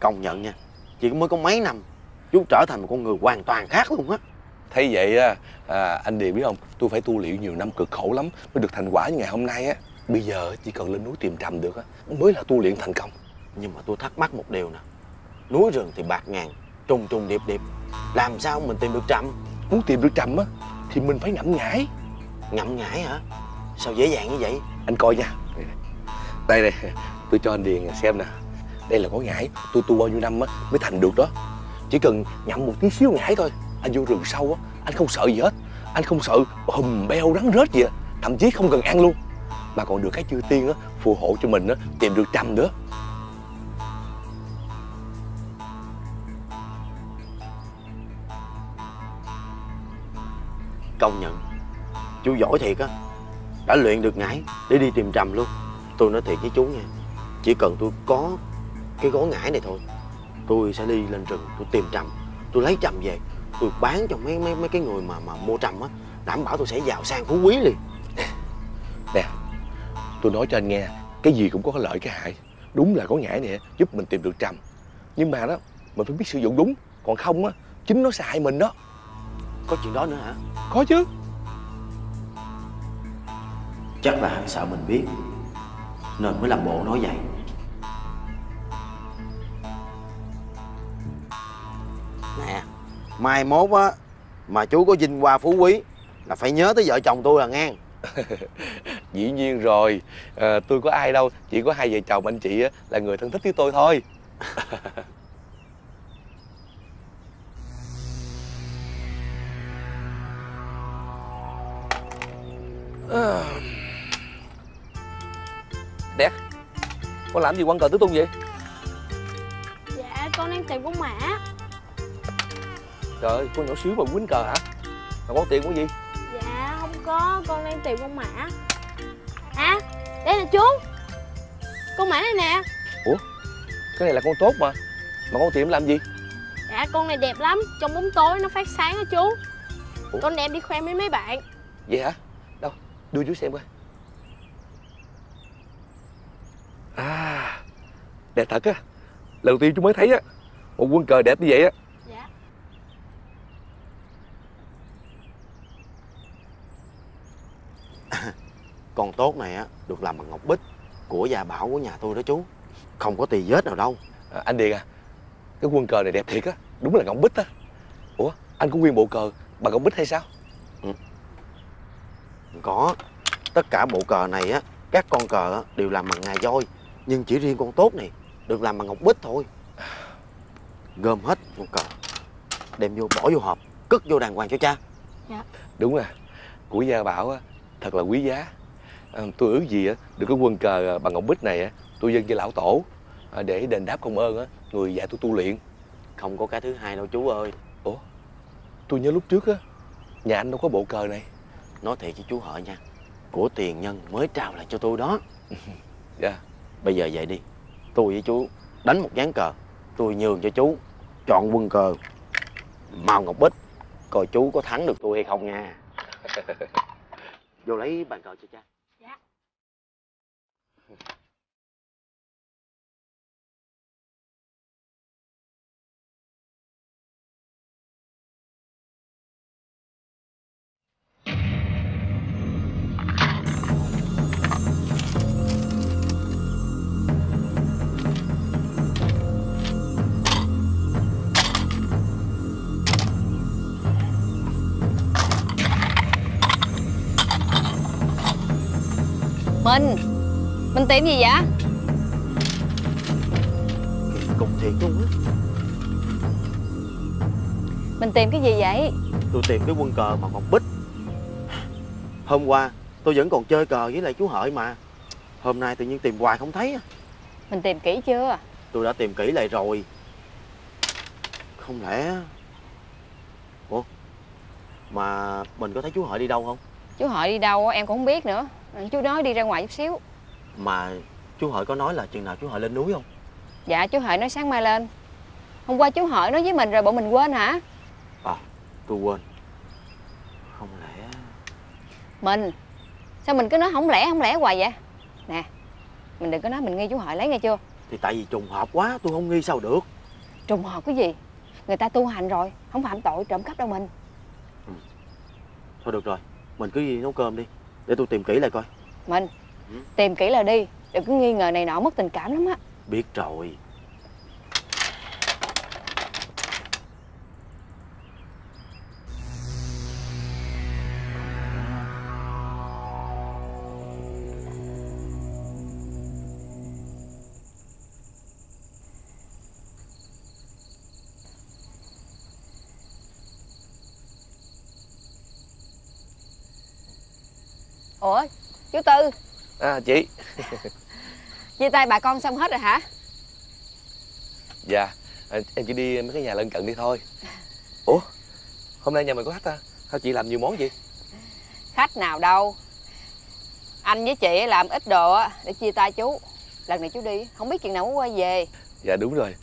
Speaker 19: Công nhận nha chỉ mới có mấy năm chú trở thành một con người hoàn toàn khác luôn á.
Speaker 20: Thấy vậy á à, anh điền biết không? Tôi phải tu luyện nhiều năm cực khổ lắm mới được thành quả như ngày hôm nay á. Bây giờ chỉ cần lên núi tìm trầm được á mới là tu luyện thành công.
Speaker 19: Nhưng mà tôi thắc mắc một điều nè núi rừng thì bạc ngàn trùng trùng điệp điệp làm sao mình tìm được trầm?
Speaker 20: Muốn tìm được trầm á thì mình phải ngậm ngải
Speaker 19: ngậm ngải hả? Sao dễ dàng như vậy?
Speaker 20: Anh coi nha. Đây này tôi cho anh điền xem nè. Đây là có ngải tôi tu bao nhiêu năm á mới thành được đó. Chỉ cần nhậm một tí xíu ngải thôi anh vô rừng sâu á anh không sợ gì hết. Anh không sợ hùm beo rắn rết gì á thậm chí không cần ăn luôn. Mà còn được cái chư tiên á phù hộ cho mình á tìm được trầm nữa.
Speaker 19: Công nhận chú giỏi thiệt á. Đã luyện được ngải để đi tìm trầm luôn. Tôi nói thiệt với chú nha chỉ cần tôi có cái gối ngải này thôi tôi sẽ đi lên rừng tôi tìm trầm tôi lấy trầm về tôi bán cho mấy mấy mấy cái người mà mà mua trầm á đảm bảo tôi sẽ giàu sang phú quý liền.
Speaker 20: Nè tôi nói cho anh nghe cái gì cũng có cái lợi cái hại. Đúng là có ngải nè giúp mình tìm được trầm. Nhưng mà đó mình phải biết sử dụng đúng. Còn không á chính nó sẽ hại mình đó.
Speaker 19: Có chuyện đó nữa hả?
Speaker 20: Có chứ
Speaker 19: chắc là hắn sợ mình biết nên mới làm bộ nói vậy. Nè mai mốt á mà chú có vinh hoa phú quý là phải nhớ tới vợ chồng tôi là ngang. (laughs)
Speaker 20: Dĩ nhiên rồi. À, tôi có ai đâu chỉ có hai vợ chồng anh chị á là người thân thích với tôi thôi (laughs)
Speaker 21: Đét. Con làm gì quăng cờ tứ tung vậy?
Speaker 18: Dạ con đang tìm con mã.
Speaker 21: Trời ơi con nhỏ xíu mà quýnh cờ hả? Mà con tiền của gì?
Speaker 18: Dạ không có con đang tìm con mã. À đây là chú. Con mã này nè.
Speaker 21: Ủa cái này là con tốt mà.
Speaker 20: Mà con tìm làm gì?
Speaker 18: Dạ con này đẹp lắm. Trong bóng tối nó phát sáng á chú. Con đem đi khoe với mấy bạn.
Speaker 20: Vậy hả? Đâu đưa chú xem coi À Đẹp thật á. Lần đầu tiên chú mới thấy á Một quân cờ đẹp như vậy á.
Speaker 18: Dạ. (coughs)
Speaker 19: Con tốt này á được làm bằng ngọc bích của gia bảo của nhà tôi đó chú. Không có tì vết nào đâu.
Speaker 20: à, Anh Điền à Cái quân cờ này đẹp thiệt á. Đúng là ngọc bích á. Ủa anh có nguyên bộ cờ bằng ngọc bích hay sao?
Speaker 19: Có. Tất cả bộ cờ này á, các con cờ á, đều làm bằng ngà voi, nhưng chỉ riêng con tốt này được làm bằng ngọc bích thôi. Gom hết con cờ, đem vô bỏ vô hộp, cất vô đàng hoàng cho cha.
Speaker 18: Dạ.
Speaker 20: Đúng à Của gia bảo á Thật là quý giá. À, Tôi ước gì á Được cái quân cờ à, bằng ngọc bích này á Tôi dâng cho lão tổ à, Để đền đáp công ơn á Người dạy tôi tu luyện.
Speaker 19: Không có cái thứ hai đâu chú ơi.
Speaker 20: Ủa? Tôi nhớ lúc trước á Nhà anh đâu có bộ cờ này.
Speaker 19: Nói thiệt với chú hợi nha Của tiền nhân mới trao lại cho tôi đó. (laughs)
Speaker 20: Dạ
Speaker 19: Bây giờ vậy đi. Tôi với chú đánh một ván cờ. Tôi nhường cho chú Chọn quân cờ. Màu ngọc bích. Coi chú có thắng được tôi hay không nha. (laughs) Vô lấy bàn cờ cho cha
Speaker 17: Mình Mình tìm gì vậy?
Speaker 19: Cục thiệt luôn á
Speaker 17: Mình tìm cái gì vậy?
Speaker 19: Tôi tìm cái quân cờ màu ngọc bích. Hôm qua tôi vẫn còn chơi cờ với lại chú Hợi mà. Hôm nay tự nhiên tìm hoài không thấy á.
Speaker 17: Mình tìm kỹ chưa?
Speaker 19: Tôi đã tìm kỹ lại rồi. Không lẽ Ủa? Mà mình có thấy chú Hợi đi đâu không?
Speaker 17: Chú hỏi đi đâu em cũng không biết nữa Chú nói đi ra ngoài chút xíu.
Speaker 19: Mà chú Hợi có nói là chừng nào chú Hợi lên núi không?
Speaker 17: Dạ chú Hợi nói sáng mai lên. Hôm qua chú Hợi nói với mình rồi bộ mình quên hả?
Speaker 19: À tôi quên. Không lẽ
Speaker 17: Mình Sao mình cứ nói không lẽ không lẽ hoài vậy? Nè Mình đừng có nói mình nghi chú Hợi lấy nghe chưa?
Speaker 19: Thì tại vì trùng hợp quá tôi không nghi sao được.
Speaker 17: Trùng hợp cái gì? Người ta tu hành rồi Không phạm tội trộm cắp đâu mình.
Speaker 19: Thôi được rồi Mình cứ đi nấu cơm đi Để tôi tìm kỹ lại coi.
Speaker 17: Mình Tìm kỹ là đi Đừng cứ nghi ngờ này nọ mất tình cảm lắm á.
Speaker 19: Biết rồi
Speaker 17: Ủa chú Tư.
Speaker 20: À chị. (laughs)
Speaker 17: Chia tay bà con xong hết rồi hả?
Speaker 20: Dạ à, Em chỉ đi mấy cái nhà lân cận đi thôi. Ủa Hôm nay nhà mình có khách ta Sao chị làm nhiều món gì
Speaker 17: Khách nào đâu. Anh với chị làm ít đồ á Để chia tay chú. Lần này chú đi Không biết chuyện nào mới quay về.
Speaker 20: Dạ đúng rồi.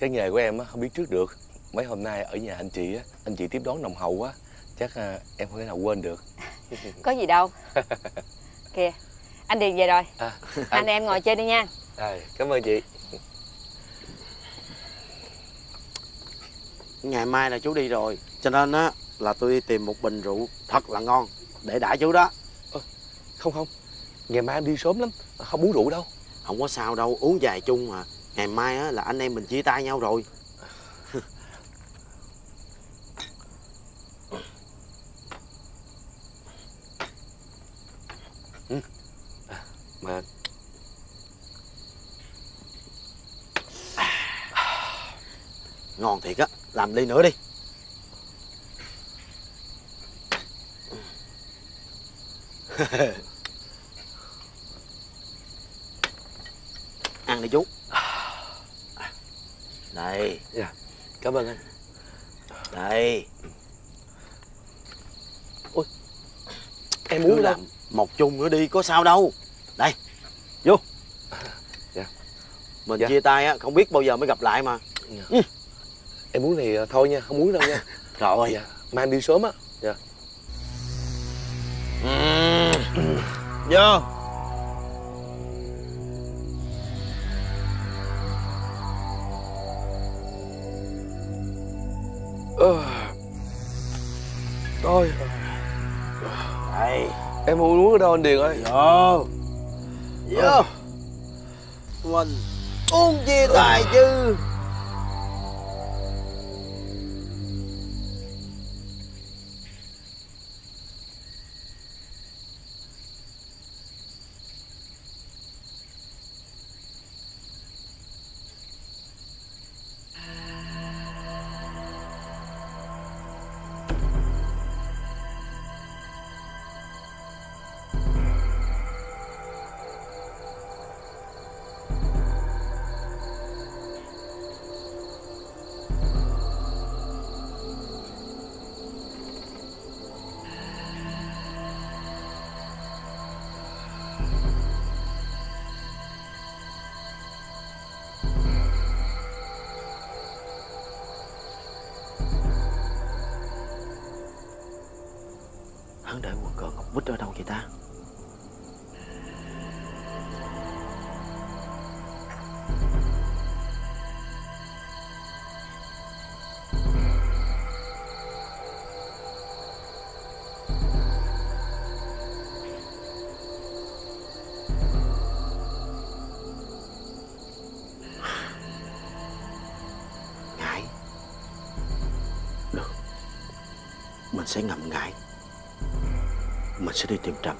Speaker 20: Cái nghề của em á, không biết trước được. Mấy hôm nay ở nhà anh chị á Anh chị tiếp đón nồng hậu quá Chắc à, em không thể nào quên được
Speaker 17: Có gì đâu. (laughs) Kìa Anh Điền về rồi.
Speaker 20: À,
Speaker 17: Anh em ngồi chơi đi nha.
Speaker 20: À, Cảm ơn chị.
Speaker 19: Ngày mai là chú đi rồi Cho nên á là tôi đi tìm một bình rượu thật là ngon Để đãi chú đó.
Speaker 20: Không không. Ngày mai em đi sớm lắm Không uống rượu đâu.
Speaker 19: Không có sao đâu uống dài chung mà. Ngày mai á là anh em mình chia tay nhau rồi
Speaker 20: Mà.
Speaker 19: Ngon thiệt á Làm ly nữa đi. (laughs) Ăn đi chú. Đây.
Speaker 20: Dạ Cảm ơn anh.
Speaker 19: Đây.
Speaker 20: Ôi Em muốn
Speaker 19: làm một chung nữa đi có sao đâu Đây Vô.
Speaker 20: Dạ.
Speaker 19: Mình
Speaker 20: Dạ.
Speaker 19: chia tay á Không biết bao giờ mới gặp lại mà.
Speaker 20: Em muốn thì à, thôi nha, không muốn đâu nha. (laughs)
Speaker 19: Rồi.
Speaker 20: Dạ. Mai em đi sớm á. Dạ.
Speaker 22: Vô.
Speaker 20: Ờ. Thôi.
Speaker 22: Đây.
Speaker 20: Em không uống ở đâu anh Điền ơi.
Speaker 22: Vô Vô. Mình uống chia tài chứ.
Speaker 19: Mình sẽ ngậm ngại. Mình sẽ đi tìm Trầm.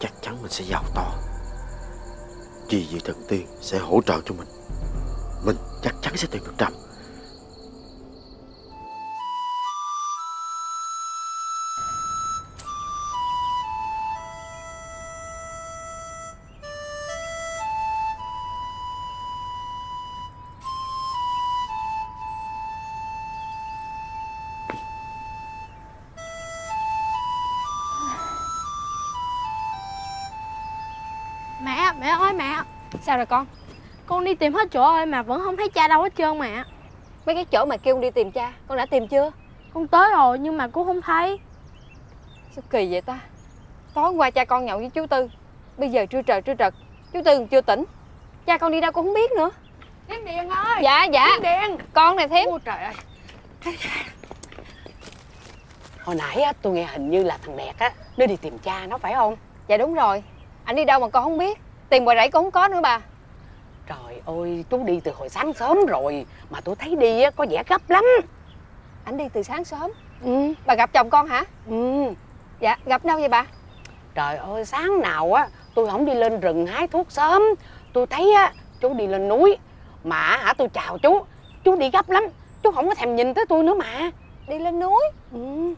Speaker 19: Chắc chắn mình sẽ giàu to. Chi vị thần tiên sẽ hỗ trợ cho mình. Mình chắc chắn sẽ tìm được Trầm.
Speaker 18: Đi tìm hết chỗ rồi mà vẫn không thấy cha đâu hết trơn mẹ
Speaker 17: Mấy cái chỗ mà kêu con đi tìm cha Con đã tìm chưa?
Speaker 18: Con tới rồi nhưng mà cũng không thấy.
Speaker 17: Sao kỳ vậy ta? Tối qua cha con nhậu với chú Tư Bây giờ trưa trời trưa trật. Chú Tư còn chưa tỉnh. Cha con đi đâu con không biết nữa.
Speaker 23: Thím Điền ơi!
Speaker 17: Dạ dạ.
Speaker 23: Thím Điền!
Speaker 17: Con này Thím.
Speaker 23: Ôi trời ơi!
Speaker 24: Hồi nãy á, tôi nghe hình như là thằng Đẹp á Nó đi tìm cha nó phải không?
Speaker 17: Dạ đúng rồi. Anh đi đâu mà con không biết. Tiền ngoài rẫy con không có nữa bà
Speaker 24: ơi chú đi từ hồi sáng sớm rồi Mà tôi thấy đi á, có vẻ gấp lắm.
Speaker 17: Anh đi từ sáng sớm?
Speaker 24: Ừ.
Speaker 17: Bà gặp chồng con hả?
Speaker 24: Ừ.
Speaker 17: Dạ gặp đâu vậy bà?
Speaker 24: Trời ơi sáng nào á Tôi không đi lên rừng hái thuốc sớm. Tôi thấy á chú đi lên núi. Mà hả tôi chào chú. Chú đi gấp lắm. Chú không có thèm nhìn tới tôi nữa mà.
Speaker 17: Đi lên núi?
Speaker 24: Ừ.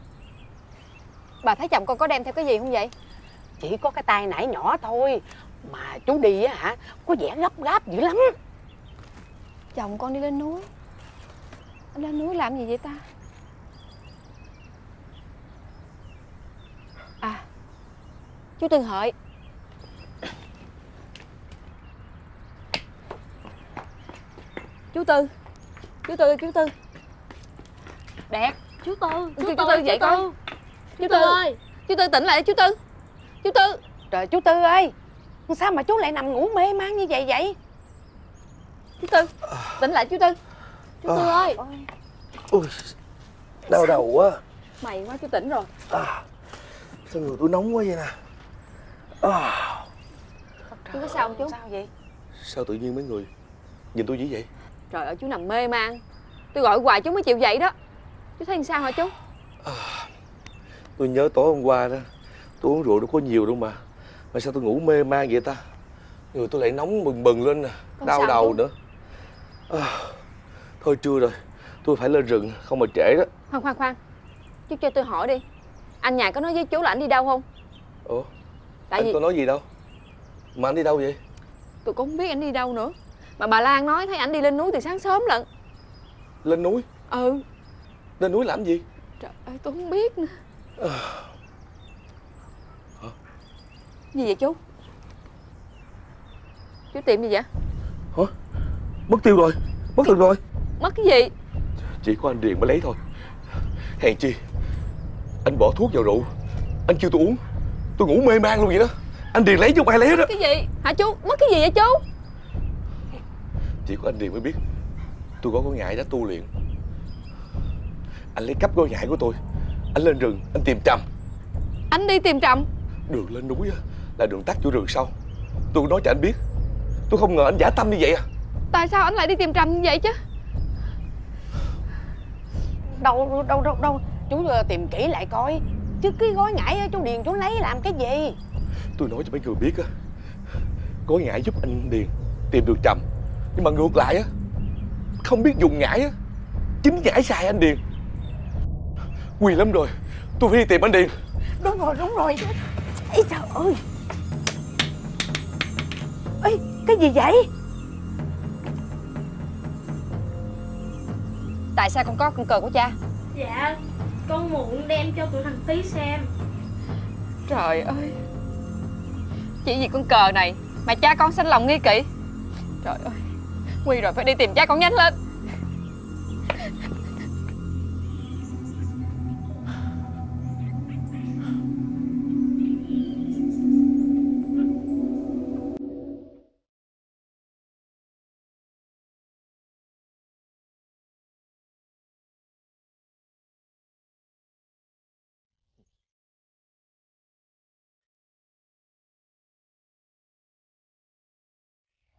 Speaker 17: Bà thấy chồng con có đem theo cái gì không vậy?
Speaker 24: Chỉ có cái tay nải nhỏ thôi Mà chú đi á hả Có vẻ gấp gáp dữ lắm.
Speaker 17: Chồng con đi lên núi. Anh lên núi làm gì vậy ta? À Chú Tư Hợi. Chú Tư Chú Tư chú Tư. Đẹp
Speaker 18: Chú Tư
Speaker 17: Chú,
Speaker 18: Chú
Speaker 17: chú
Speaker 18: Tư
Speaker 17: Tư dậy
Speaker 18: chú
Speaker 17: coi
Speaker 18: Tư.
Speaker 17: Chú
Speaker 18: Tư
Speaker 17: Tư
Speaker 18: ơi.
Speaker 17: Chú Tư tỉnh lại chú Tư. Chú Tư.
Speaker 24: Trời chú Tư ơi Sao mà chú lại nằm ngủ mê man như vậy vậy?
Speaker 17: Chú Tư Tỉnh lại chú Tư. Chú Tư
Speaker 20: À.
Speaker 17: ơi.
Speaker 20: Ui Đau đầu quá.
Speaker 17: Mày quá chú tỉnh rồi.
Speaker 20: À, Sao người tôi nóng quá vậy nè. À,
Speaker 17: Chú có sao không chú?
Speaker 24: Sao vậy?
Speaker 20: Sao tự nhiên mấy người Nhìn tôi dữ vậy?
Speaker 17: Trời ơi chú nằm mê man. Tôi gọi hoài chú mới chịu dậy đó. Chú thấy sao hả chú?
Speaker 20: Tôi nhớ tối hôm qua đó Tôi uống rượu đâu có nhiều đâu mà Mà sao tôi ngủ mê man vậy ta? Người tôi lại nóng bừng bừng lên nè Đau đầu nữa. À, Thôi trưa rồi Tôi phải lên rừng không mà trễ đó.
Speaker 17: Khoan khoan khoan. Chú cho tôi hỏi đi Anh nhà có nói với chú là anh đi đâu không?
Speaker 20: Ủa?
Speaker 17: Tại
Speaker 20: anh
Speaker 17: vì
Speaker 20: có nói gì đâu? Mà anh đi đâu vậy?
Speaker 17: Tôi cũng không biết anh đi đâu nữa. Mà bà Lan nói thấy anh đi lên núi từ sáng sớm lận.
Speaker 20: Lên núi?
Speaker 17: Ừ.
Speaker 20: Lên núi làm gì?
Speaker 17: Trời ơi tôi không biết nữa.
Speaker 20: À,
Speaker 17: Gì vậy chú? Chú tìm gì vậy?
Speaker 20: Hả? Mất tiêu rồi. Mất được rồi.
Speaker 17: Mất cái gì?
Speaker 20: Chỉ có anh Điền mới lấy thôi. Hèn chi Anh bỏ thuốc vào rượu. Anh kêu tôi uống. Tôi ngủ mê man luôn vậy đó. Anh Điền lấy chứ không ai lấy hết á.
Speaker 17: Cái gì? Hả chú? Mất cái gì vậy chú?
Speaker 20: Chỉ có anh Điền mới biết. Tôi có con ngải đã tu luyện. Anh lấy cắp con ngải của tôi. Anh lên rừng Anh tìm trầm.
Speaker 17: Anh đi tìm trầm.
Speaker 20: Đường lên núi á, là đường tắt chỗ rừng sau Tôi nói cho anh biết. Tôi không ngờ anh giả tâm như vậy à.
Speaker 17: Tại sao anh lại đi tìm trầm như vậy chứ?
Speaker 10: Đâu đâu đâu đâu chú ờ, tìm kỹ lại coi. Chứ cái gói ngải chú điền chú lấy làm cái gì?
Speaker 20: Tôi nói cho mấy người biết á. Có ngải giúp anh Điền tìm được trầm. Nhưng mà ngược lại á Không biết dùng ngải á Chính ngải sai anh Điền. Quỳ lắm rồi. Tôi phải đi tìm anh Điền.
Speaker 10: Đúng rồi đúng rồi. Ê trời ơi Ê cái gì vậy?
Speaker 17: Tại sao con có con cờ của cha?
Speaker 18: Dạ Con muộn đem cho tụi thằng Tí xem.
Speaker 17: Trời ơi. Chỉ vì con cờ này Mà cha con sinh lòng nghi kỵ. Trời ơi. Nguy rồi phải đi tìm cha con nhanh lên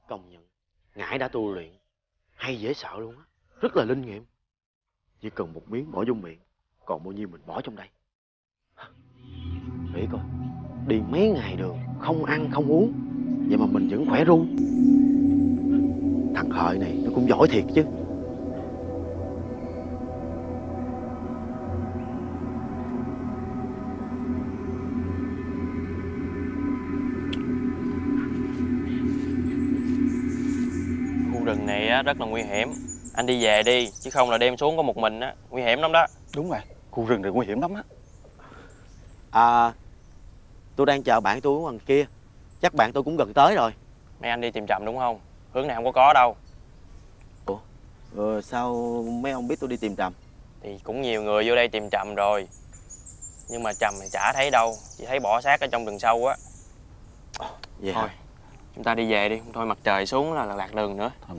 Speaker 19: Công nhận. Ngải đã tu luyện. Hay dễ sợ luôn á. Rất là linh nghiệm. Chỉ cần một miếng bỏ vô miệng, Còn bao nhiêu mình bỏ trong đây. Nghĩ coi. Đi mấy ngày đường Không ăn, không uống. Vậy mà mình vẫn khỏe ru. Thằng Hợi này, nó cũng giỏi thiệt chứ.
Speaker 3: Á, rất là nguy hiểm. Anh đi về đi Chứ không là đêm xuống có một mình á Nguy hiểm lắm đó.
Speaker 1: Đúng rồi Khu rừng này nguy hiểm lắm á.
Speaker 19: À Tôi đang chờ bạn tôi ở ngoài kia. Chắc bạn tôi cũng gần tới rồi.
Speaker 3: Mấy anh đi tìm trầm đúng không? Hướng này không có có đâu.
Speaker 19: Ờ sao mấy ông biết tôi đi tìm trầm
Speaker 3: Thì cũng nhiều người vô đây tìm trầm rồi. Nhưng mà trầm thì chả thấy đâu Chỉ thấy bỏ xác ở trong rừng sâu á.
Speaker 19: Vậy
Speaker 3: Thôi Chúng ta đi về đi Thôi mặt trời xuống là, là lạc đường nữa.
Speaker 1: Thôi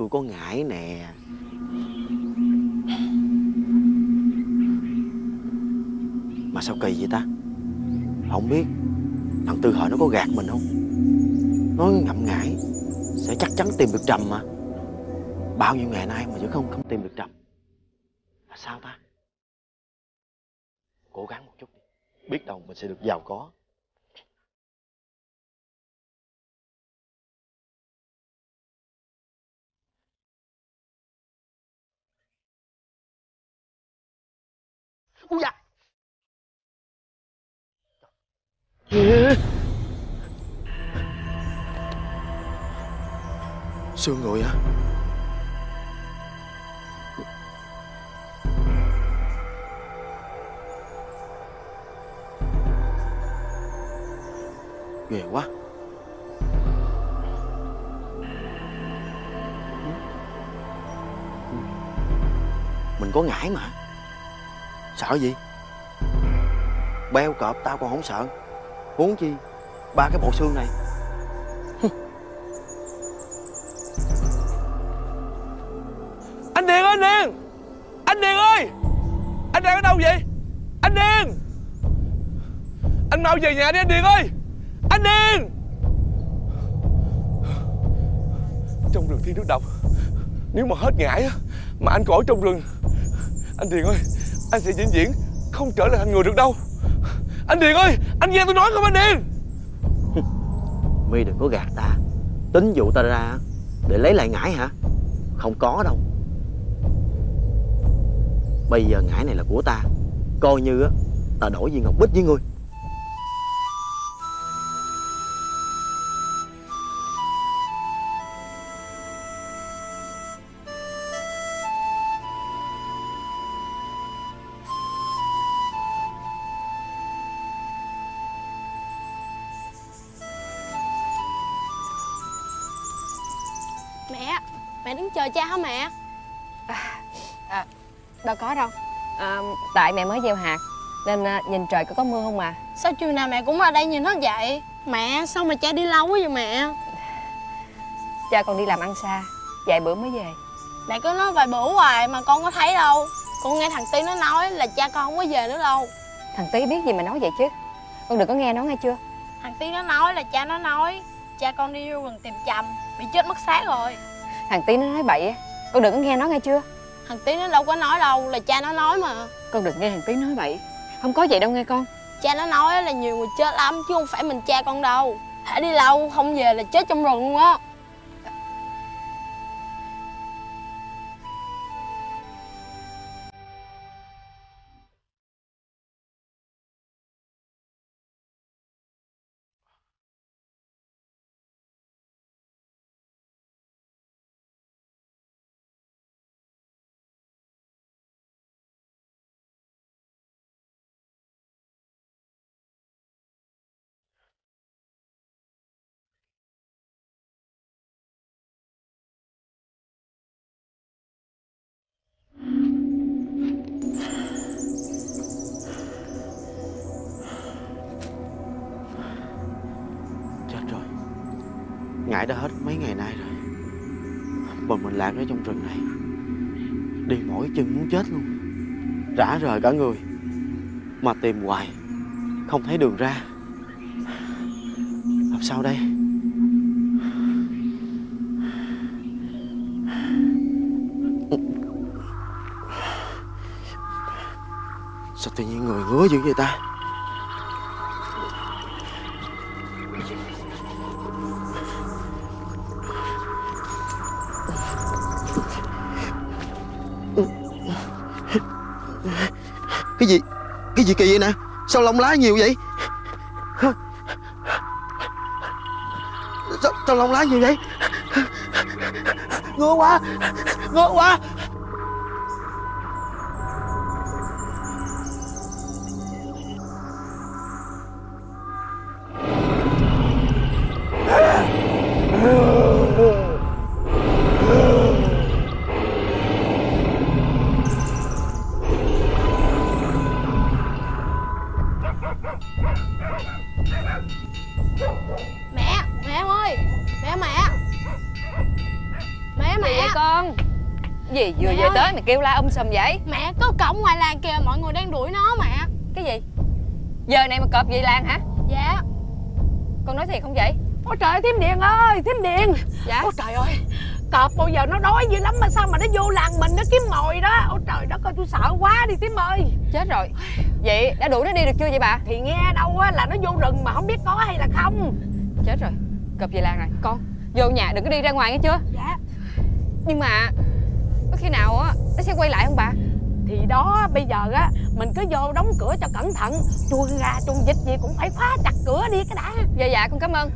Speaker 19: Tôi có ngại nè. Mà sao kỳ vậy ta? Không biết. Thằng Tư Hợi nó có gạt mình không? Nói ngậm ngải Sẽ chắc chắn tìm được Trầm mà. Bao nhiêu ngày nay mà vẫn không không tìm được Trầm. Là sao ta? Cố gắng một chút đi. Biết đâu mình sẽ được giàu có.
Speaker 9: Ui da.
Speaker 19: Xương rồi hả Ghê quá. Mình có ngải mà. Sợ gì? Beo cọp, tao còn không sợ. Huống chi, Ba cái bộ xương này. (laughs)
Speaker 20: Anh Điền ơi, anh Điền! Anh Điền ơi! Anh đang ở đâu vậy? Anh Điền! Anh mau về nhà đi, anh Điền ơi! Anh Điền! Trong rừng thiên nước độc, Nếu mà hết ngải á, Mà anh còn ở trong rừng, Anh Điền ơi anh sẽ vĩnh viễn Không trở lại thành người được đâu. Anh Điền ơi, Anh nghe tôi nói không anh Điền? (laughs)
Speaker 19: Mi đừng có gạt ta. Tính dụ ta ra Để lấy lại ngải hả? Không có đâu. Bây giờ ngải này là của ta. Coi như á, Ta đổi viên ngọc bích với ngươi
Speaker 17: Tại mẹ mới gieo hạt. Nên à, nhìn trời có có mưa không mà
Speaker 18: Sao chiều nào mẹ cũng ở đây nhìn hết vậy? Mẹ sao mà cha đi lâu quá vậy mẹ?
Speaker 17: Cha còn đi làm ăn xa Vài bữa mới về.
Speaker 18: Mẹ cứ nói vài bữa hoài mà con có thấy đâu. Con nghe thằng Tí nó nói là cha con không có về nữa đâu.
Speaker 17: Thằng Tí biết gì mà nói vậy chứ? Con đừng có nghe nó nghe chưa?
Speaker 18: Thằng Tí nó nói là cha nó nói Cha con đi vô rừng tìm chồng Bị chết mất xác rồi.
Speaker 17: Thằng Tí nó nói bậy á. Con đừng có nghe nó nghe chưa?
Speaker 18: Thằng Tí nó đâu có nói đâu Là cha nó nói mà
Speaker 17: con đừng nghe thằng Tiến nói vậy, Không có vậy đâu nghe con.
Speaker 18: Cha nó nói là nhiều người chết lắm Chứ không phải mình cha con đâu. Hãy đi lâu không về là chết trong rừng luôn á.
Speaker 19: Chết rồi. Ngải đã hết mấy ngày nay rồi. Bọn mình lạc ở trong rừng này. Đi mỏi chân muốn chết luôn. Rã rời cả người. Mà tìm hoài. Không thấy đường ra. Làm sao đây? Sao tự nhiên người ngứa dữ vậy ta? Cái gì? Cái gì kỳ vậy nè? Sao lông lá nhiều vậy? Sao, sao lông lá nhiều vậy? Ngứa quá Ngứa quá.
Speaker 17: Kêu la um sùm vậy?
Speaker 18: Mẹ có cổng ngoài làng kìa Mọi người đang đuổi nó mẹ
Speaker 17: Cái gì? Giờ này mà cọp về làng hả?
Speaker 18: Dạ.
Speaker 17: Con nói thiệt không vậy?
Speaker 24: Ôi trời ơi, thím Điền ơi, thím Điền.
Speaker 17: Dạ.
Speaker 24: Ôi trời ơi Cọp bao giờ nó đói dữ lắm mà sao mà nó vô làng mình nó kiếm mồi đó. Ôi trời đất ơi tôi sợ quá đi thím ơi.
Speaker 17: Chết rồi. Vậy đã đuổi nó đi được chưa vậy bà?
Speaker 24: Thì nghe đâu á là nó vô rừng mà không biết có hay là không.
Speaker 17: Chết rồi. Cọp về làng rồi. Con vô nhà đừng có đi ra ngoài nghe chưa?
Speaker 24: Dạ.
Speaker 17: Nhưng mà Có khi nào á Nó sẽ quay lại không bà?
Speaker 24: Thì đó bây giờ á Mình cứ vô đóng cửa cho cẩn thận. Chuồn gà chuồn vịt gì cũng phải khóa chặt cửa đi cái đã.
Speaker 17: Dạ dạ con cảm ơn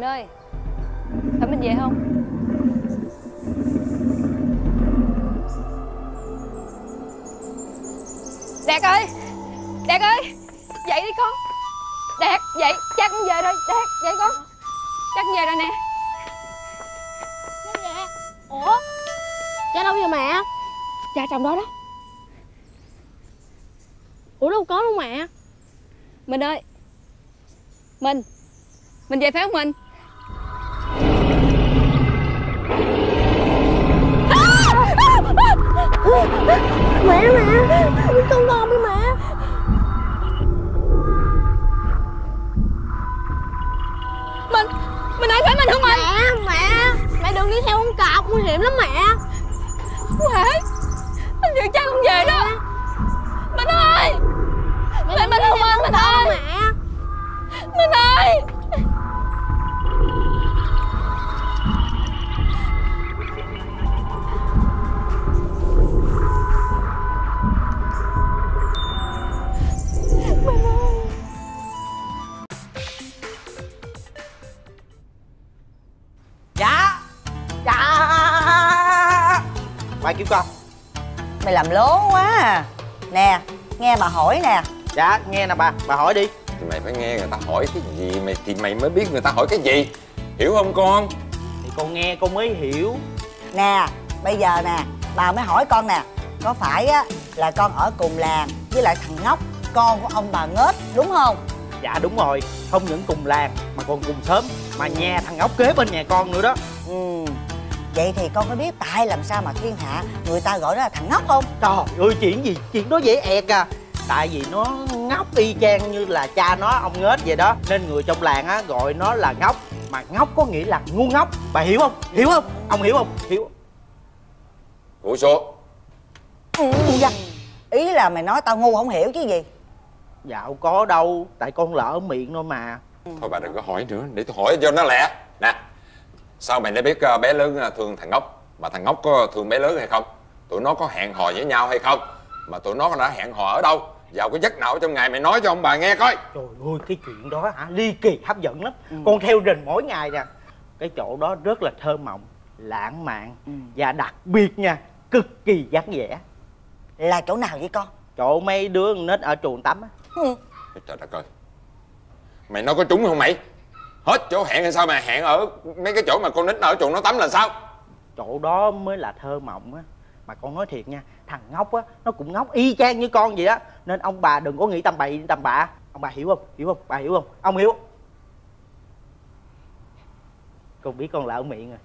Speaker 17: Mình ơi Phải mình về không? Đạt ơi Đạt ơi Dậy đi con. Đạt dậy Cha con về rồi. Đạt dậy con. Cha con về rồi nè.
Speaker 18: Ủa Cha đâu vậy mẹ
Speaker 17: Cha trong đó đó.
Speaker 18: Ủa đâu có đâu mẹ
Speaker 17: Mình ơi Mình Mình về phải không mình
Speaker 25: nghe nè
Speaker 8: bà Bà hỏi đi.
Speaker 26: Thì mày phải nghe người ta hỏi cái gì mày thì mày mới biết người ta hỏi cái gì. Hiểu không con?
Speaker 8: Thì con nghe con mới hiểu.
Speaker 25: Nè bây giờ nè Bà mới hỏi con nè. Có phải á là con ở cùng làng Với lại thằng ngốc Con của ông bà ngết đúng không?
Speaker 8: Dạ đúng rồi. Không những cùng làng Mà còn cùng sớm Mà nhà thằng ốc kế bên nhà con nữa đó.
Speaker 25: Ừ. Vậy thì con có biết tại làm sao mà thiên hạ Người ta gọi nó là thằng ngốc không?
Speaker 8: Trời ơi chuyện gì? Chuyện đó dễ ẹt à Tại vì nó ngốc y chang như là cha nó ông nghếch vậy đó. Nên người trong làng á gọi nó là ngốc. Mà ngốc có nghĩa là ngu ngốc. Bà hiểu không? Hiểu không? Ông hiểu không? Hiểu.
Speaker 26: Cúi xuống
Speaker 25: ừ, dạ. Ý là mày nói tao ngu không hiểu chứ gì.
Speaker 8: Dạ không có đâu Tại con lỡ miệng thôi mà.
Speaker 26: Thôi bà đừng có hỏi nữa Để tôi hỏi cho nó lẹ. Nè Sao mày đã biết ờ, bé lớn ờ, thương thằng ngốc? Mà thằng ngốc có thương bé lớn hay không? Tụi nó có hẹn hò với nhau hay không? Mà tụi nó đã hẹn hò ở đâu Vào cái giấc nào trong ngày mày nói cho ông bà nghe coi.
Speaker 8: Trời ơi cái chuyện đó hả? Ly kỳ hấp dẫn lắm. Con theo rình mỗi ngày nè. Cái chỗ đó rất là thơ mộng Lãng mạn Và đặc biệt nha Cực kỳ dáng vẻ.
Speaker 25: Là chỗ nào vậy con?
Speaker 8: Chỗ mấy đứa nít ở chuồng tắm á.
Speaker 26: Trời đất ơi. Mày nói có trúng không mày? Hết chỗ hẹn hay sao mà hẹn ở mấy cái chỗ mà con nít ở chuồng nó tắm là sao?
Speaker 8: Chỗ đó mới là thơ mộng á. Mà con nói thiệt nha Thằng ngốc á Nó cũng ngốc y chang như con vậy đó Nên ông bà đừng có nghĩ tầm bậy tầm bạ. Ông bà hiểu không? Hiểu không? Bà hiểu không? Ông hiểu. Con biết con lỡ miệng rồi.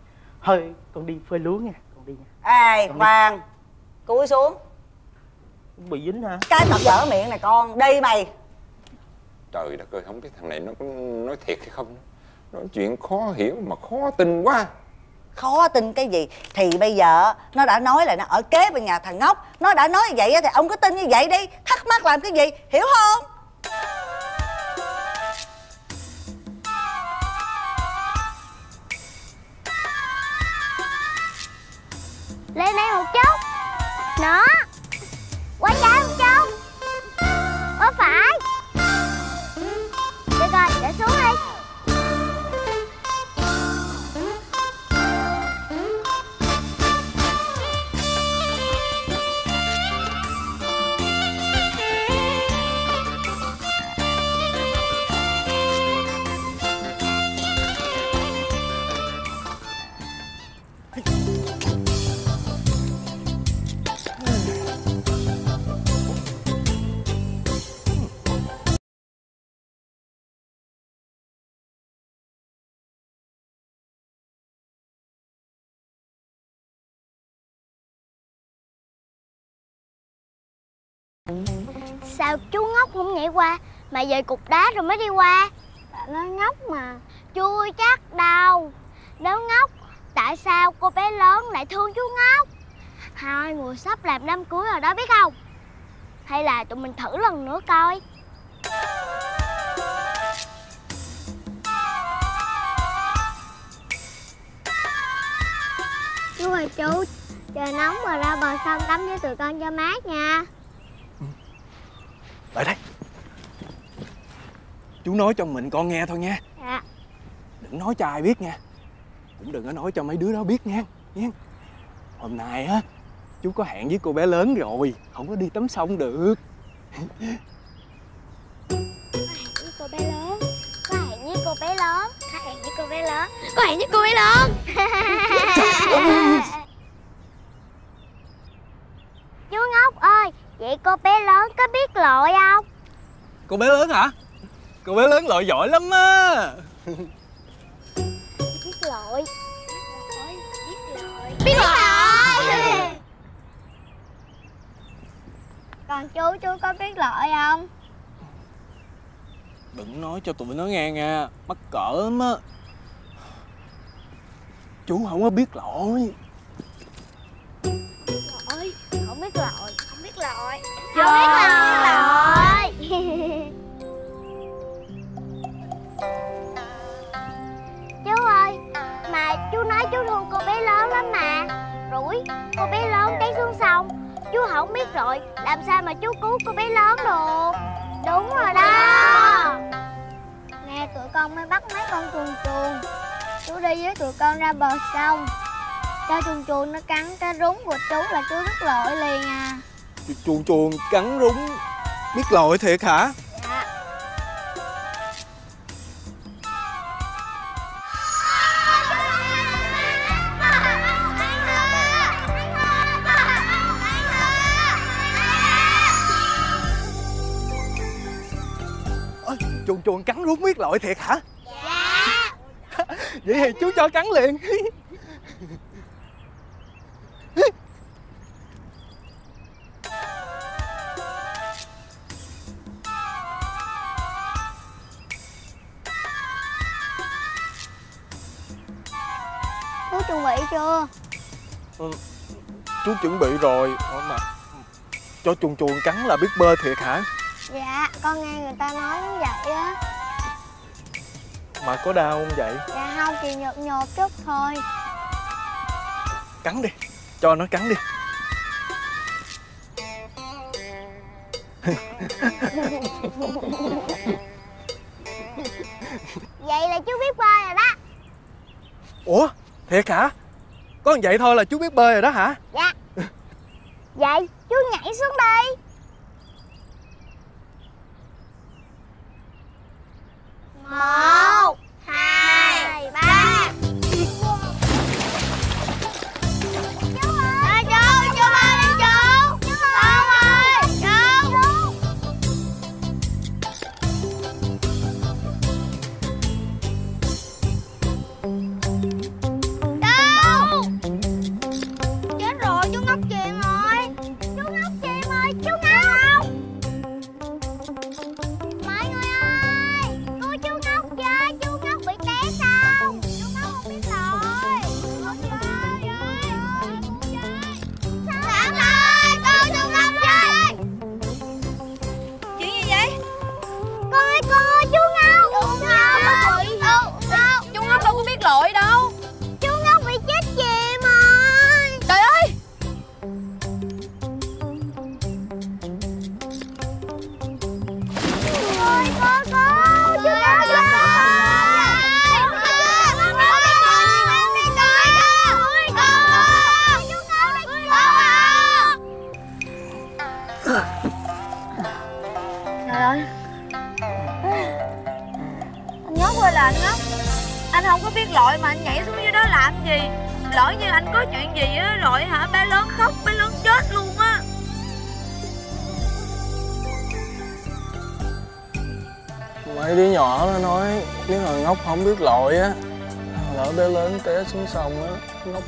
Speaker 8: Thôi con đi phơi lúa nha. Con đi nha.
Speaker 25: Ê khoan Cúi xuống.
Speaker 8: Bị dính hả?
Speaker 25: Cái tập dở miệng này con Đi mày.
Speaker 26: Trời đất ơi không biết thằng này nó có nói thiệt hay không Nói chuyện khó hiểu mà khó tin quá
Speaker 25: Khó tin cái gì? Thì bây giờ, nó đã nói là nó ở kế bên nhà thằng ngốc. Nó đã nói như vậy thì ông cứ tin như vậy đi. Thắc mắc làm cái gì? Hiểu không?
Speaker 27: Lên đây một chút. Nó. Quá trái một chút. Qua phải. Sao chú ngốc không nhảy qua? Mà về cục đá rồi mới đi qua. Tại nó ngốc mà. Chưa chắc đâu. Nếu ngốc, Tại sao cô bé lớn lại thương chú ngốc? Hai người sắp làm đám cưới rồi đó, biết không? Hay là tụi mình thử lần nữa coi. Chú ơi, chú. Trời nóng mà ra bờ sông tắm với tụi con cho mát nha.
Speaker 28: Lại đây. Chú nói cho mình con nghe thôi nha.
Speaker 27: Dạ.
Speaker 28: Đừng nói cho ai biết nha. Cũng đừng có nói cho mấy đứa đó biết nha. Nha. Hôm nay á chú có hẹn với cô bé lớn rồi. Không có đi tắm sông được.
Speaker 27: Cô bé lớn. Có hẹn với cô bé lớn. Có hẹn với cô bé lớn. Có hẹn với cô bé lớn. Chú (laughs) ngốc ơi vậy cô bé lớn có biết lội không?
Speaker 28: Cô bé lớn hả? Cô bé lớn lội giỏi lắm á.
Speaker 27: Biết lội. Biết lội. Biết lội. Còn chú chú có biết lội không?
Speaker 28: Đừng nói cho tụi nó nghe nha mắc cỡ lắm á. Chú không có biết lội.
Speaker 27: Lội không biết lội biết lội không biết lội chú ơi mà chú nói chú thương cô bé lớn lắm mà. Rủi cô bé lớn té xuống sông. Chú không biết rồi làm sao mà chú cứu cô bé lớn được? Đúng rồi đó. Nè tụi con mới bắt mấy con chuồn chuồn chú đi với tụi con ra bờ sông. Cho chuồn chuồn nó cắn cái rúng của chú là chú biết lội liền à
Speaker 28: chuồn chuồn cắn rúng. Biết lội thiệt hả?
Speaker 27: Dạ
Speaker 28: Ôi, chuồn chuồn cắn rúng biết lội thiệt hả? Dạ. Vậy thì chú cho cắn liền (laughs)
Speaker 27: chuẩn bị chưa?
Speaker 28: Ừ, chú chuẩn bị rồi. Mà cho chuồn chuồn cắn là biết bơi thiệt hả?
Speaker 27: Dạ con nghe người ta nói như vậy á.
Speaker 28: Mà có đau không vậy?
Speaker 27: Dạ không chỉ nhột nhột chút thôi.
Speaker 28: Cắn đi cho nó cắn đi. (laughs)
Speaker 27: Vậy là chú biết bơi rồi đó.
Speaker 28: Ủa thiệt hả? Có vậy thôi là chú biết bơi rồi đó hả?
Speaker 27: Dạ. Vậy chú nhảy xuống đi.